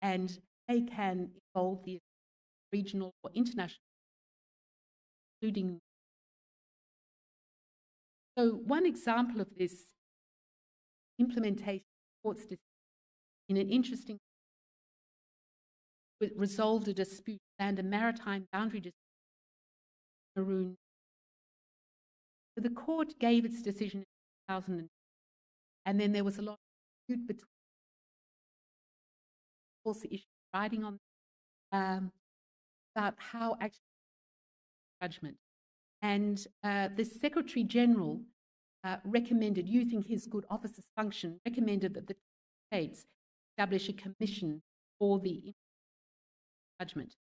and they can involve the regional or international, including. So one example of this implementation courts in an interesting resolved a dispute and a maritime boundary dispute Cameroon. The court gave its decision in 2000, and then there was a lot of dispute between also issued writing on um, about how actually judgment. And uh, the Secretary General uh, recommended, using his good officer's function, recommended that the states establish a commission for the judgment.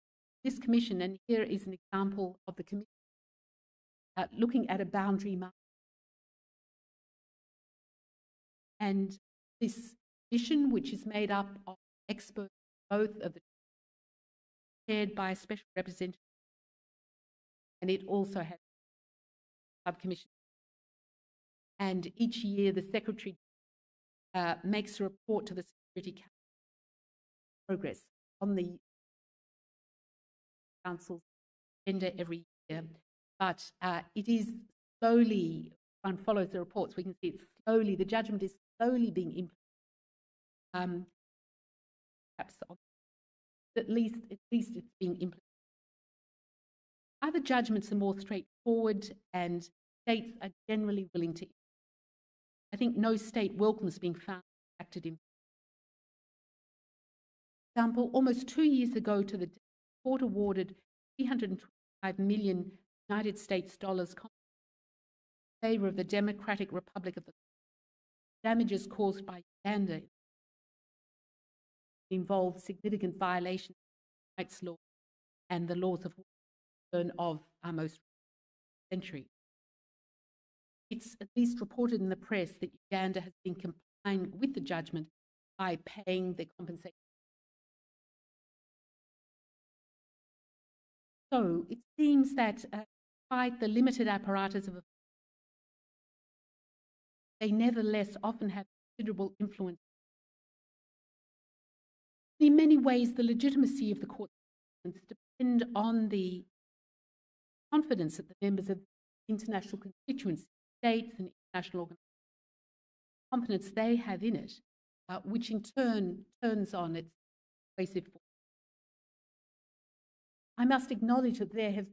This commission, and here is an example of the commission uh, looking at a boundary mark. And this commission, which is made up of experts, both of the chaired by a special representative, and it also has subcommission. And each year, the secretary uh, makes a report to the Security Council progress on the council's agenda every year. But uh, it is slowly, one follows the reports, we can see it's slowly, the judgment is slowly being implemented. Um, perhaps at least, at least it's being implemented. Other judgments are more straightforward and states are generally willing to. I think no state welcomes being found acted in. Example, almost two years ago to the court awarded 325 million United States dollars in favor of the Democratic Republic of the damages caused by Uganda involved significant violations of rights law and the laws of of our most century. It's at least reported in the press that Uganda has been complying with the judgment by paying the compensation. So it seems that uh, despite the limited apparatus of they nevertheless often have considerable influence. In many ways, the legitimacy of the court depend on the confidence that the members of international constituency, states and international organizations, confidence they have in it, uh, which in turn turns on its persuasive force. I must acknowledge that there have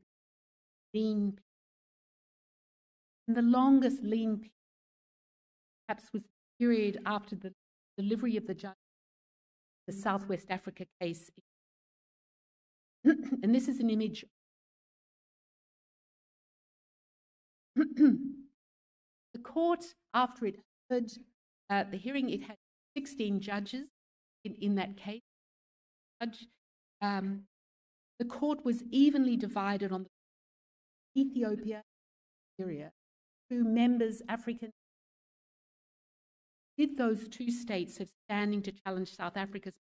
been and the longest lean period perhaps was the period after the delivery of the judge the Southwest Africa case. and this is an image the court, after it heard uh, the hearing, it had 16 judges in, in that case. Judge, um, the court was evenly divided on the Ethiopia, Syria, two members, African. Did those two states have standing to challenge South Africa's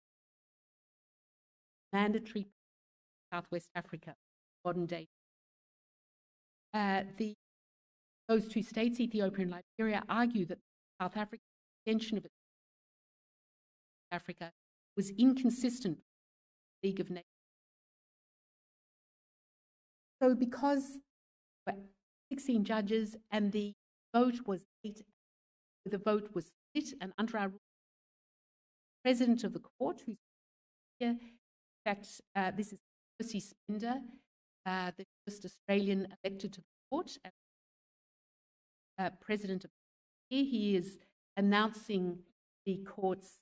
mandatory Southwest Africa, modern day? Uh, the those two states, Ethiopia and Liberia, argue that South Africa's extension of its Africa was inconsistent with the League of Nations. So because 16 judges and the vote was eight, the vote was and under our president of the court, who's here, in fact, uh, this is Percy Spender, uh, the first Australian elected to the court uh, president of here he is announcing the court's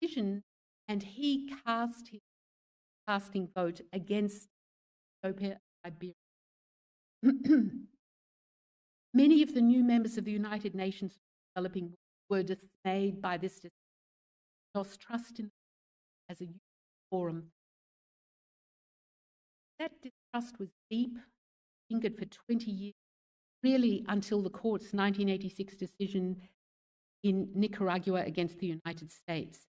decision and he cast his casting vote against Liberia. Many of the new members of the United Nations developing were dismayed by this decision, lost trust in as a forum. That distrust was deep, lingered for 20 years, really until the court's 1986 decision in Nicaragua against the United States.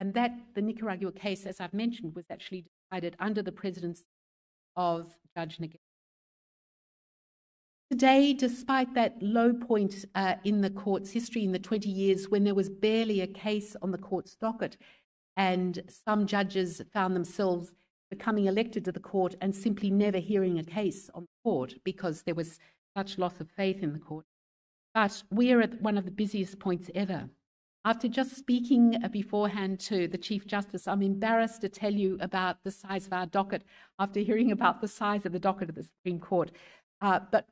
And that, the Nicaragua case, as I've mentioned, was actually decided under the presidency of Judge. Today, despite that low point uh, in the court's history in the 20 years when there was barely a case on the court's docket, and some judges found themselves becoming elected to the court and simply never hearing a case on the court because there was such loss of faith in the court. But we are at one of the busiest points ever. After just speaking beforehand to the Chief Justice, I'm embarrassed to tell you about the size of our docket after hearing about the size of the docket of the Supreme Court. Uh, but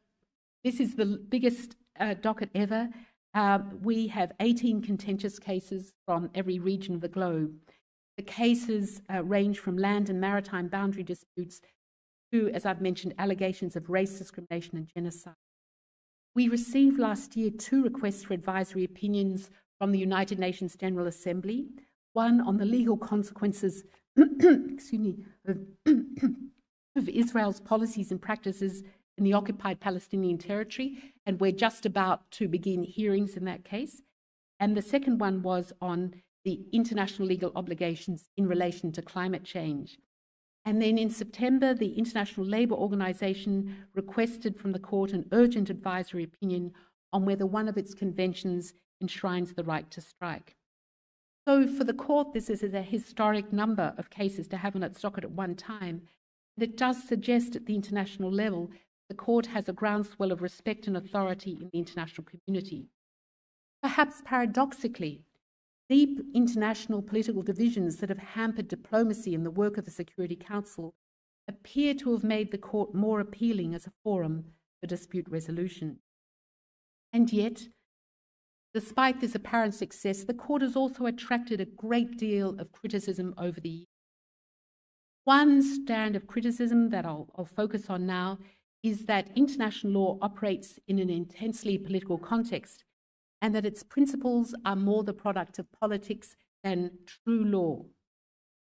this is the biggest uh, docket ever. Uh, we have 18 contentious cases from every region of the globe. The cases uh, range from land and maritime boundary disputes to, as I've mentioned, allegations of race discrimination and genocide. We received last year two requests for advisory opinions from the United Nations General Assembly, one on the legal consequences excuse me, of, of Israel's policies and practices in the occupied Palestinian territory, and we're just about to begin hearings in that case. And the second one was on the international legal obligations in relation to climate change. And then in September, the International Labour Organization requested from the court an urgent advisory opinion on whether one of its conventions enshrines the right to strike. So for the court, this is a historic number of cases to have on its docket at one time. And it does suggest at the international level the court has a groundswell of respect and authority in the international community. Perhaps paradoxically, deep international political divisions that have hampered diplomacy and the work of the Security Council appear to have made the court more appealing as a forum for dispute resolution. And yet, despite this apparent success, the court has also attracted a great deal of criticism over the years. One strand of criticism that I'll, I'll focus on now is that international law operates in an intensely political context and that its principles are more the product of politics than true law.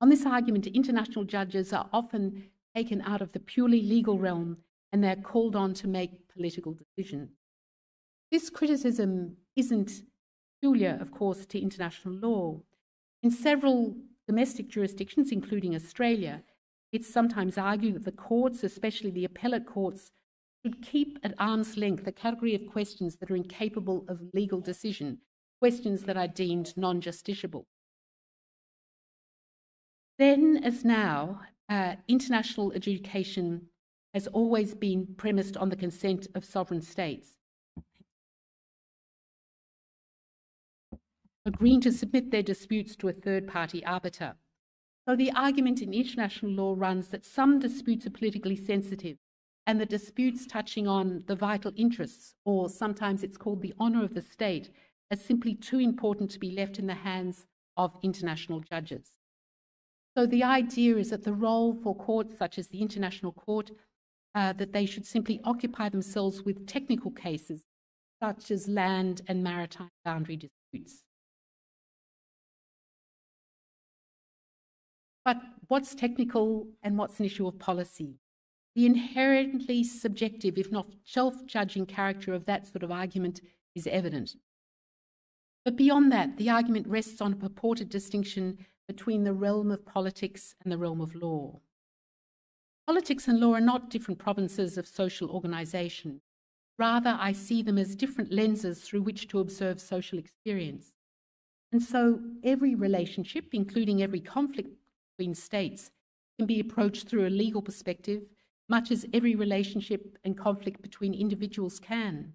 On this argument, international judges are often taken out of the purely legal realm and they're called on to make political decisions. This criticism isn't peculiar, of course, to international law. In several domestic jurisdictions, including Australia, it's sometimes argued that the courts, especially the appellate courts, should keep at arm's length a category of questions that are incapable of legal decision, questions that are deemed non justiciable. Then, as now, uh, international adjudication has always been premised on the consent of sovereign states. Agreeing to submit their disputes to a third party arbiter. So the argument in international law runs that some disputes are politically sensitive and the disputes touching on the vital interests, or sometimes it's called the honour of the state, are simply too important to be left in the hands of international judges. So the idea is that the role for courts such as the International Court, uh, that they should simply occupy themselves with technical cases such as land and maritime boundary disputes. But what's technical and what's an issue of policy? The inherently subjective, if not self judging character of that sort of argument is evident. But beyond that, the argument rests on a purported distinction between the realm of politics and the realm of law. Politics and law are not different provinces of social organization. Rather, I see them as different lenses through which to observe social experience. And so every relationship, including every conflict between states, can be approached through a legal perspective much as every relationship and conflict between individuals can.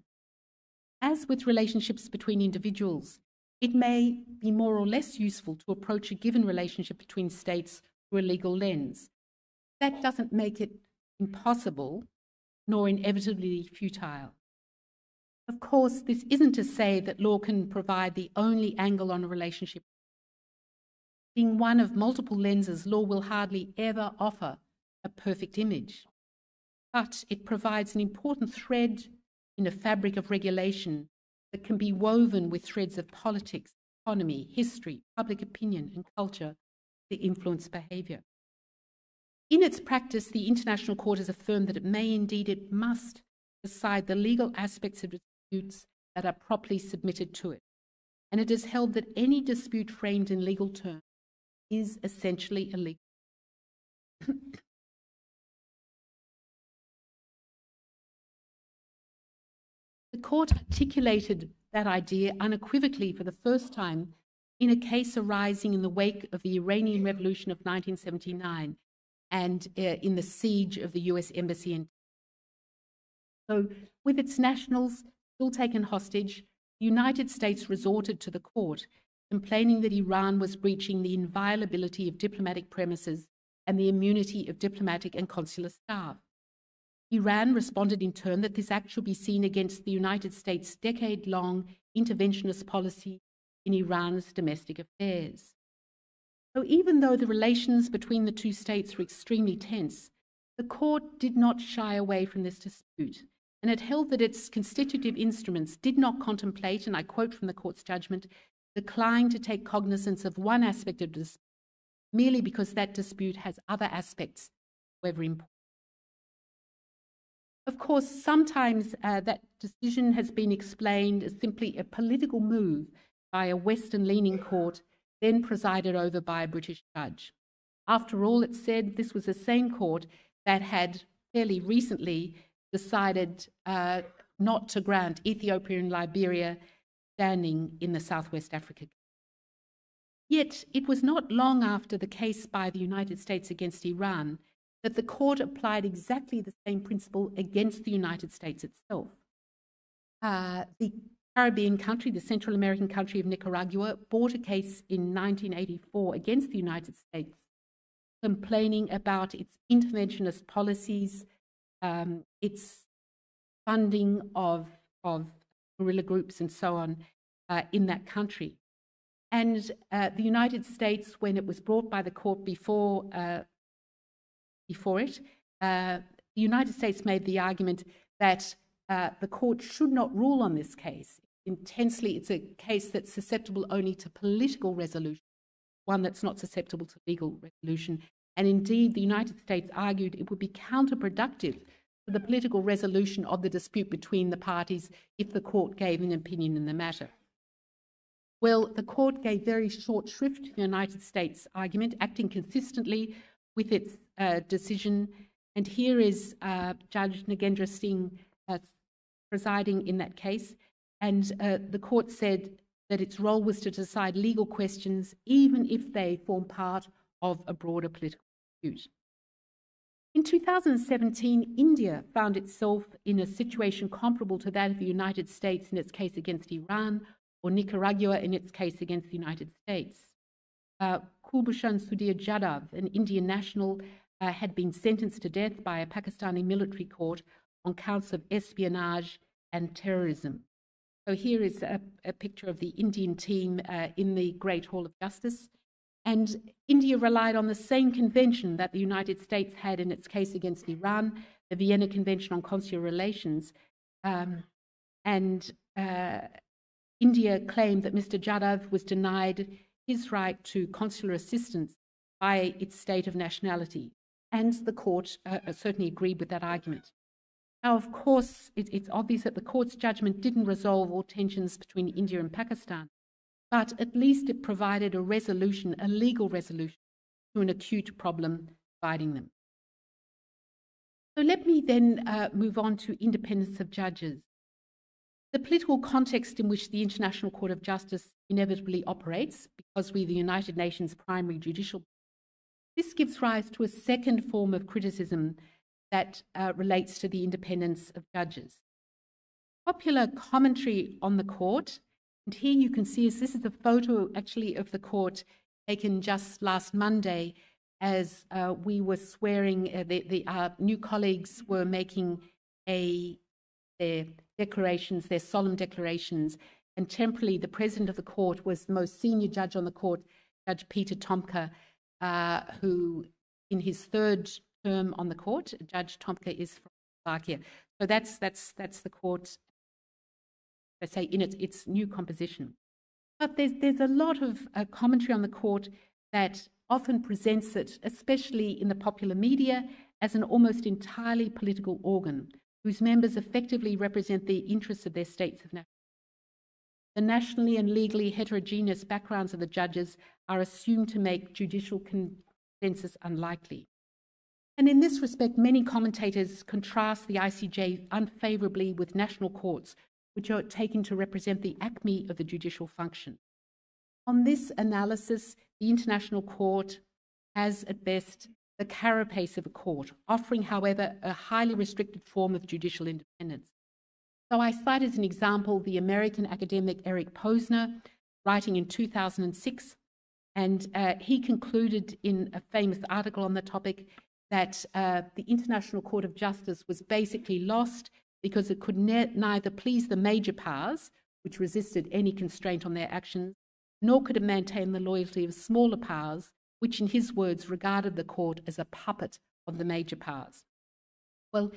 As with relationships between individuals, it may be more or less useful to approach a given relationship between states through a legal lens. That doesn't make it impossible nor inevitably futile. Of course, this isn't to say that law can provide the only angle on a relationship. Being one of multiple lenses, law will hardly ever offer a perfect image but it provides an important thread in a fabric of regulation that can be woven with threads of politics, economy, history, public opinion, and culture that influence behaviour. In its practice, the International Court has affirmed that it may indeed, it must decide the legal aspects of disputes that are properly submitted to it. And it has held that any dispute framed in legal terms is essentially illegal. The court articulated that idea unequivocally for the first time in a case arising in the wake of the Iranian Revolution of 1979 and uh, in the siege of the US Embassy in. So, with its nationals still taken hostage, the United States resorted to the court, complaining that Iran was breaching the inviolability of diplomatic premises and the immunity of diplomatic and consular staff. Iran responded in turn that this act should be seen against the United States' decade long interventionist policy in Iran's domestic affairs. So even though the relations between the two states were extremely tense, the court did not shy away from this dispute, and it held that its constitutive instruments did not contemplate, and I quote from the court's judgment, decline to take cognizance of one aspect of dispute merely because that dispute has other aspects, however important. Of course, sometimes uh, that decision has been explained as simply a political move by a Western leaning court, then presided over by a British judge. After all, it said this was the same court that had fairly recently decided uh, not to grant Ethiopia and Liberia standing in the Southwest Africa. Yet it was not long after the case by the United States against Iran that the court applied exactly the same principle against the United States itself. Uh, the Caribbean country, the Central American country of Nicaragua, brought a case in 1984 against the United States complaining about its interventionist policies, um, its funding of, of guerrilla groups and so on uh, in that country. And uh, the United States, when it was brought by the court before, uh, before it, uh, the United States made the argument that uh, the court should not rule on this case. Intensely, it's a case that's susceptible only to political resolution one that's not susceptible to legal resolution. And indeed, the United States argued it would be counterproductive the political resolution of the dispute between the parties if the court gave an opinion in the matter. Well, the court gave very short shrift to the United States argument, acting consistently with its uh, decision. And here is uh, Judge Nagendra Singh uh, presiding in that case. And uh, the court said that its role was to decide legal questions, even if they form part of a broader political dispute. In 2017, India found itself in a situation comparable to that of the United States in its case against Iran, or Nicaragua in its case against the United States. Uh, Kulbhushan Sudhir Jadhav, an Indian national, uh, had been sentenced to death by a Pakistani military court on counts of espionage and terrorism. So here is a, a picture of the Indian team uh, in the Great Hall of Justice. And India relied on the same convention that the United States had in its case against Iran, the Vienna Convention on Consular Relations. Um, and uh, India claimed that Mr. Jadhav was denied his right to consular assistance by its state of nationality. And the court uh, certainly agreed with that argument. Now, of course, it, it's obvious that the court's judgment didn't resolve all tensions between India and Pakistan, but at least it provided a resolution, a legal resolution, to an acute problem dividing them. So let me then uh, move on to independence of judges. The political context in which the International Court of Justice inevitably operates, because we're the United Nations primary judicial, this gives rise to a second form of criticism that uh, relates to the independence of judges. Popular commentary on the court, and here you can see is this is a photo actually of the court taken just last Monday as uh, we were swearing, uh, the, the uh, new colleagues were making a, their declarations, their solemn declarations, and temporarily the president of the court was the most senior judge on the court, Judge Peter Tomka, uh, who in his third term on the court. Judge Tomka is from Slovakia. So that's, that's, that's the court, let's say, in its, its new composition. But there's, there's a lot of uh, commentary on the court that often presents it, especially in the popular media, as an almost entirely political organ whose members effectively represent the interests of their states of nationality. The nationally and legally heterogeneous backgrounds of the judges are assumed to make judicial consensus unlikely. And in this respect, many commentators contrast the ICJ unfavourably with national courts, which are taken to represent the acme of the judicial function. On this analysis, the International Court has at best the carapace of a court, offering, however, a highly restricted form of judicial independence. So I cite as an example the American academic Eric Posner, writing in 2006, and uh, he concluded in a famous article on the topic that uh, the International Court of Justice was basically lost because it could ne- neither please the major powers, which resisted any constraint on their actions, nor could it maintain the loyalty of smaller powers, which, in his words, regarded the court as a puppet of the major powers. Well,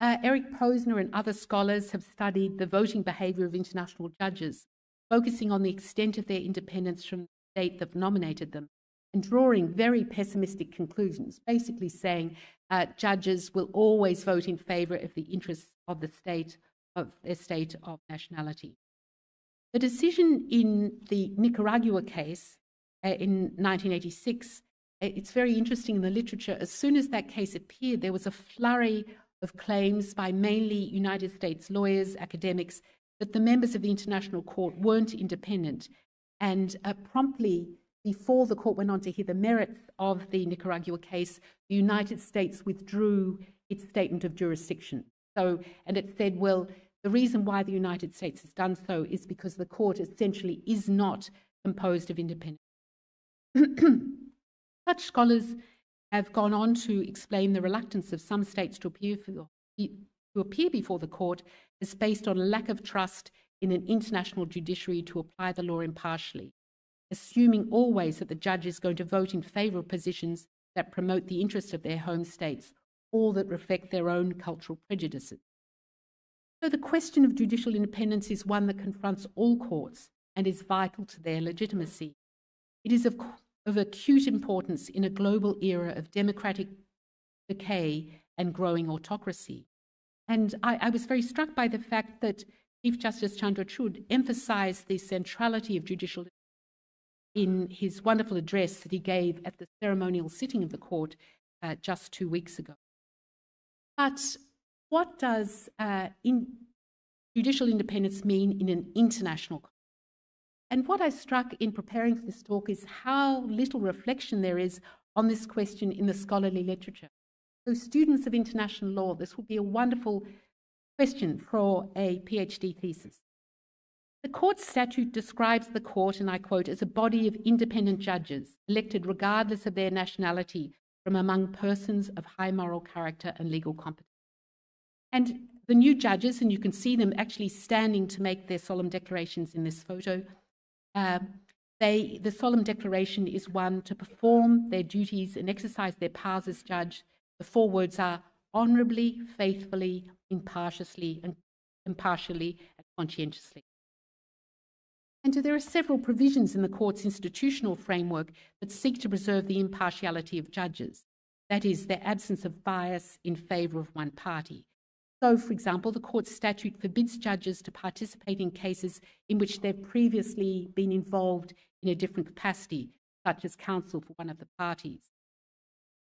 uh, Eric Posner and other scholars have studied the voting behaviour of international judges, focusing on the extent of their independence from the state that nominated them, and drawing very pessimistic conclusions, basically saying uh, judges will always vote in favour of the interests of the state of their state of nationality. The decision in the Nicaragua case uh, in 1986, uh, it's very interesting in the literature. As soon as that case appeared, there was a flurry of claims by mainly United States lawyers, academics, that the members of the International Court weren't independent. And uh, promptly, before the court went on to hear the merits of the Nicaragua case, the United States withdrew its statement of jurisdiction. So, and it said, well, the reason why the United States has done so is because the court essentially is not composed of independent. Such scholars have gone on to explain the reluctance of some states to appear, for, to appear before the court is based on a lack of trust in an international judiciary to apply the law impartially, assuming always that the judge is going to vote in favour of positions that promote the interests of their home states or that reflect their own cultural prejudices. So the question of judicial independence is one that confronts all courts and is vital to their legitimacy. It is, of of acute importance in a global era of democratic decay and growing autocracy. And I, I was very struck by the fact that Chief Justice Chandrachud emphasized the centrality of judicial in his wonderful address that he gave at the ceremonial sitting of the court uh, just two weeks ago. But what does uh, in judicial independence mean in an international and what I struck in preparing for this talk is how little reflection there is on this question in the scholarly literature. So, students of international law, this would be a wonderful question for a PhD thesis. The court statute describes the court, and I quote, as a body of independent judges elected regardless of their nationality from among persons of high moral character and legal competence. And the new judges, and you can see them actually standing to make their solemn declarations in this photo, um, they, the solemn declaration is one to perform their duties and exercise their powers as judge. The four words are honourably, faithfully, impartially, and impartially and conscientiously. And there are several provisions in the court's institutional framework that seek to preserve the impartiality of judges, that is, their absence of bias in favour of one party. So, for example, the court's statute forbids judges to participate in cases in which they've previously been involved in a different capacity, such as counsel for one of the parties.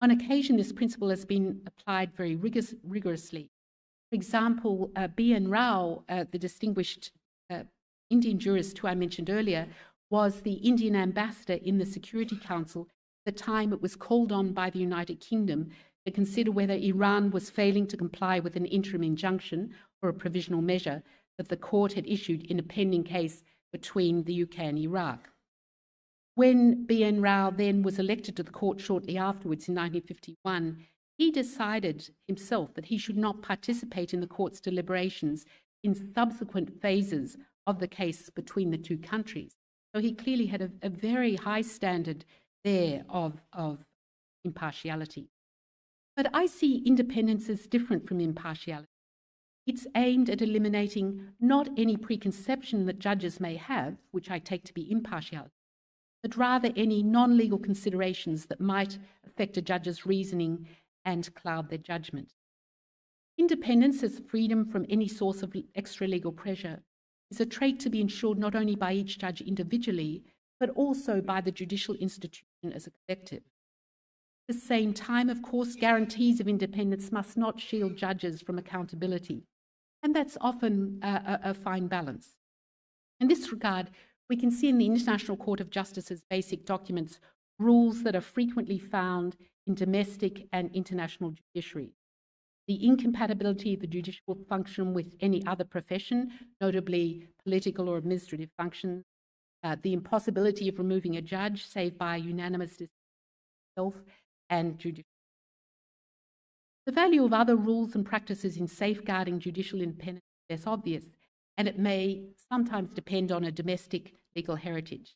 On occasion, this principle has been applied very rigorous, rigorously. For example, uh, B.N. Rao, uh, the distinguished uh, Indian jurist who I mentioned earlier, was the Indian ambassador in the Security Council at the time it was called on by the United Kingdom to consider whether Iran was failing to comply with an interim injunction or a provisional measure that the court had issued in a pending case between the UK and Iraq. When B.N. Rao then was elected to the court shortly afterwards in 1951, he decided himself that he should not participate in the court's deliberations in subsequent phases of the case between the two countries. So he clearly had a, a very high standard there of, of impartiality. But I see independence as different from impartiality. It's aimed at eliminating not any preconception that judges may have, which I take to be impartiality, but rather any non legal considerations that might affect a judge's reasoning and cloud their judgment. Independence is freedom from any source of extra legal pressure is a trait to be ensured not only by each judge individually, but also by the judicial institution as a collective At the same time, of course, guarantees of independence must not shield judges from accountability. And that's often a, a, fine balance. In this regard, we can see in the International Court of Justice's basic documents rules that are frequently found in domestic and international judiciary. The incompatibility of the judicial function with any other profession, notably political or administrative functions, uh, the impossibility of removing a judge, save by unanimous decision, and judicial. The value of other rules and practices in safeguarding judicial independence is less obvious, and it may sometimes depend on a domestic legal heritage.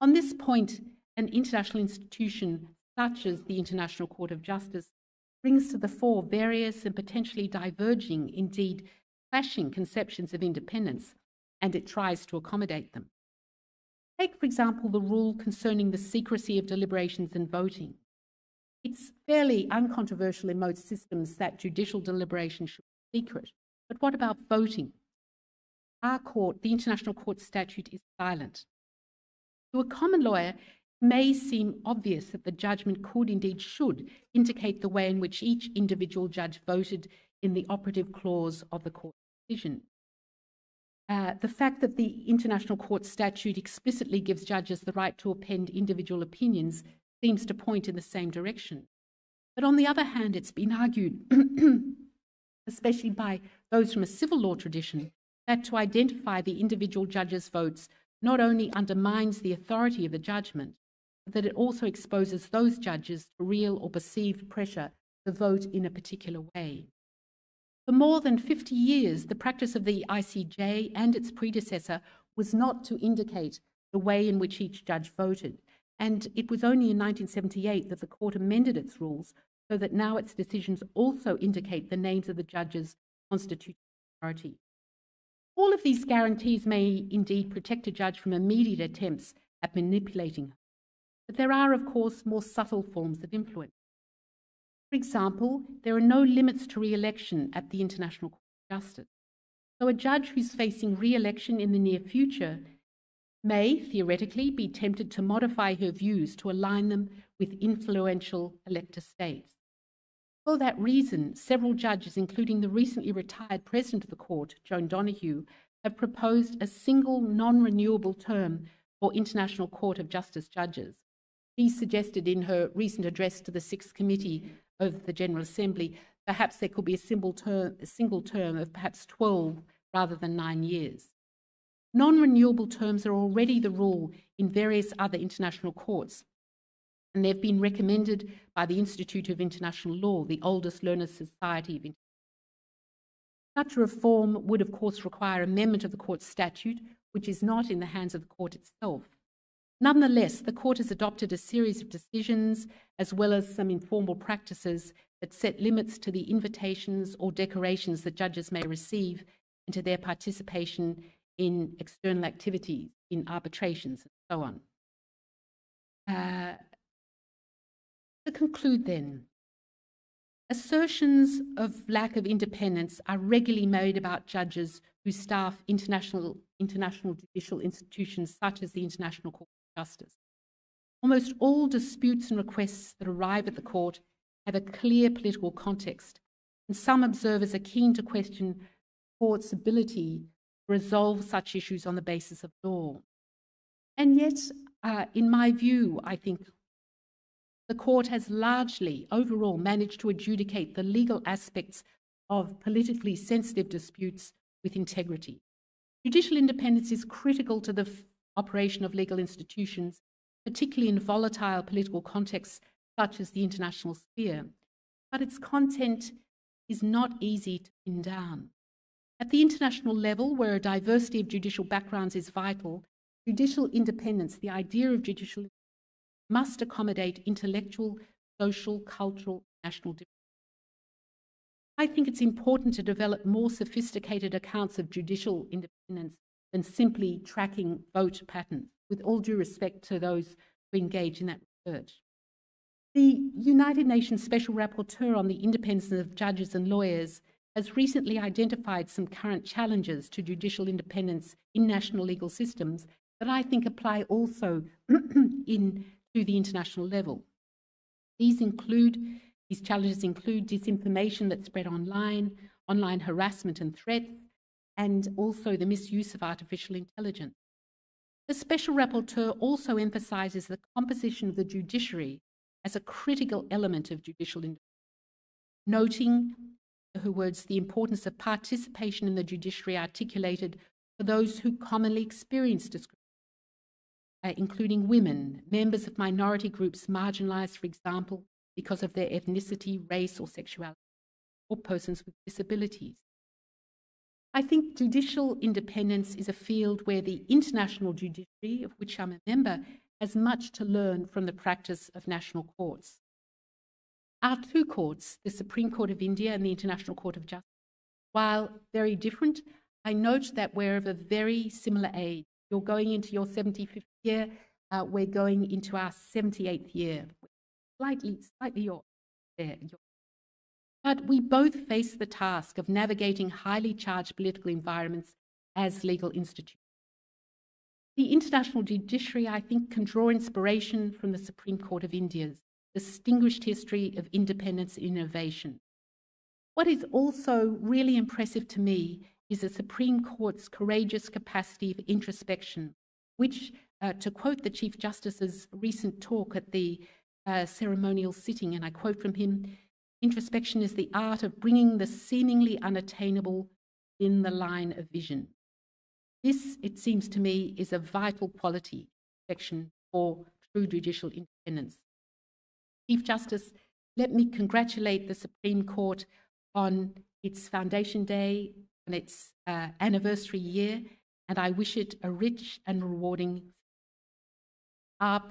On this point, an international institution such as the International Court of Justice brings to the fore various and potentially diverging, indeed clashing conceptions of independence, and it tries to accommodate them. Take, for example, the rule concerning the secrecy of deliberations and voting. It's fairly uncontroversial in most systems that judicial deliberation should be secret. But what about voting? Our court, the International Court statute, is silent. To a common lawyer, may seem obvious that the judgment could, indeed should, indicate the way in which each individual judge voted in the operative clause of the court decision. Uh, the fact that the International Court statute explicitly gives judges the right to append individual opinions seems to point in the same direction. But on the other hand, it's been argued, especially by those from a civil law tradition, that to identify the individual judge's votes not only undermines the authority of the judgment, that it also exposes those judges to real or perceived pressure to vote in a particular way. For more than 50 years, the practice of the ICJ and its predecessor was not to indicate the way in which each judge voted, and it was only in 1978 that the court amended its rules so that now its decisions also indicate the names of the judges constituting authority. All of these guarantees may indeed protect a judge from immediate attempts at manipulating but there are, of course, more subtle forms of influence. For example, there are no limits to re election at the International Court of Justice. So, a judge who's facing re election in the near future may theoretically be tempted to modify her views to align them with influential elector states. For that reason, several judges, including the recently retired president of the court, Joan Donoghue, have proposed a single non renewable term for International Court of Justice judges. She suggested in her recent address to the Sixth Committee of the General Assembly perhaps there could be a, term, a single term of perhaps 12 rather than nine years. Non renewable terms are already the rule in various other international courts, and they've been recommended by the Institute of International Law, the oldest learned society of Such a reform would, of course, require amendment of the court's statute, which is not in the hands of the court itself. Nonetheless, the court has adopted a series of decisions as well as some informal practices that set limits to the invitations or decorations that judges may receive and to their participation in external activities, in arbitrations, and so on. Uh, to conclude, then, assertions of lack of independence are regularly made about judges who staff international, international judicial institutions such as the International Court Justice. Almost all disputes and requests that arrive at the court have a clear political context, and some observers are keen to question the court's ability to resolve such issues on the basis of law. And yet, uh, in my view, I think the court has largely, overall, managed to adjudicate the legal aspects of politically sensitive disputes with integrity. Judicial independence is critical to the operation of legal institutions, particularly in volatile political contexts such as the international sphere, but its content is not easy to pin down. At the international level, where a diversity of judicial backgrounds is vital, judicial independence, the idea of judicial must accommodate intellectual, social, cultural, national differences. I think it's important to develop more sophisticated accounts of judicial independence than simply tracking vote patterns, with all due respect to those who engage in that research. The United Nations Special Rapporteur on the Independence of Judges and Lawyers has recently identified some current challenges to judicial independence in national legal systems that I think apply also in, to the international level. These include these challenges include disinformation that's spread online, online harassment and threats, and also the misuse of artificial intelligence. The Special Rapporteur also emphasises the composition of the judiciary as a critical element of judicial independence, noting her words, the importance of participation in the judiciary articulated for those who commonly experience discrimination, uh, including women, members of minority groups marginalized, for example, because of their ethnicity, race, or sexuality, or persons with disabilities. I think judicial independence is a field where the international judiciary, of which I'm a member, has much to learn from the practice of national courts. Our two courts, the Supreme Court of India and the International Court of Justice, while very different, I note that we're of a very similar age. You're going into your 75th year, uh, we're going into our 78th year. Slightly, slightly but we both face the task of navigating highly charged political environments as legal institutions. The international judiciary, I think, can draw inspiration from the Supreme Court of India's distinguished history of independence and innovation. What is also really impressive to me is the Supreme Court's courageous capacity for introspection, which, uh, to quote the Chief Justice's recent talk at the uh, ceremonial sitting, and I quote from him introspection is the art of bringing the seemingly unattainable in the line of vision. This, it seems to me, is a vital quality section for true judicial independence. Chief Justice, let me congratulate the Supreme Court on its foundation day and its uh, anniversary year, and I wish it a rich and rewarding Aap,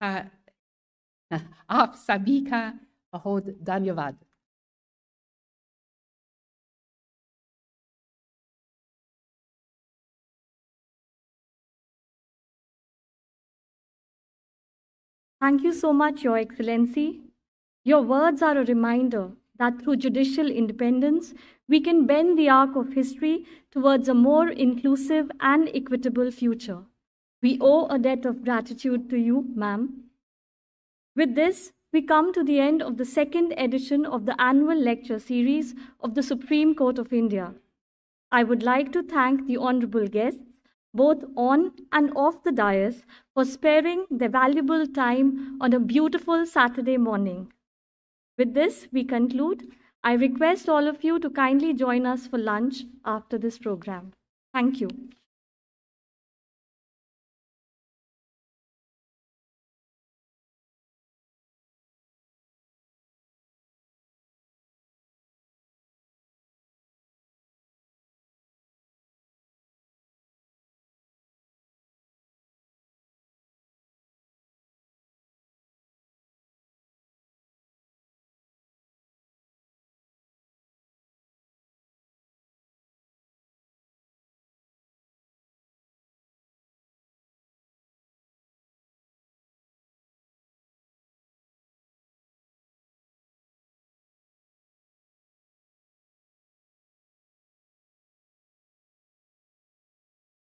uh, Aap Sabika Bahod Dhanyavad. Thank you so much, Your Excellency. Your words are a reminder that through judicial independence, we can bend the arc of history towards a more inclusive and equitable future. We owe a debt of gratitude to you, ma'am. With this, we come to the end of the second edition of the annual lecture series of the Supreme Court of India. I would like to thank the honorable guests both on and off the dais, for sparing their valuable time on a beautiful Saturday morning. With this, we conclude. I request all of you to kindly join us for lunch after this program. Thank you.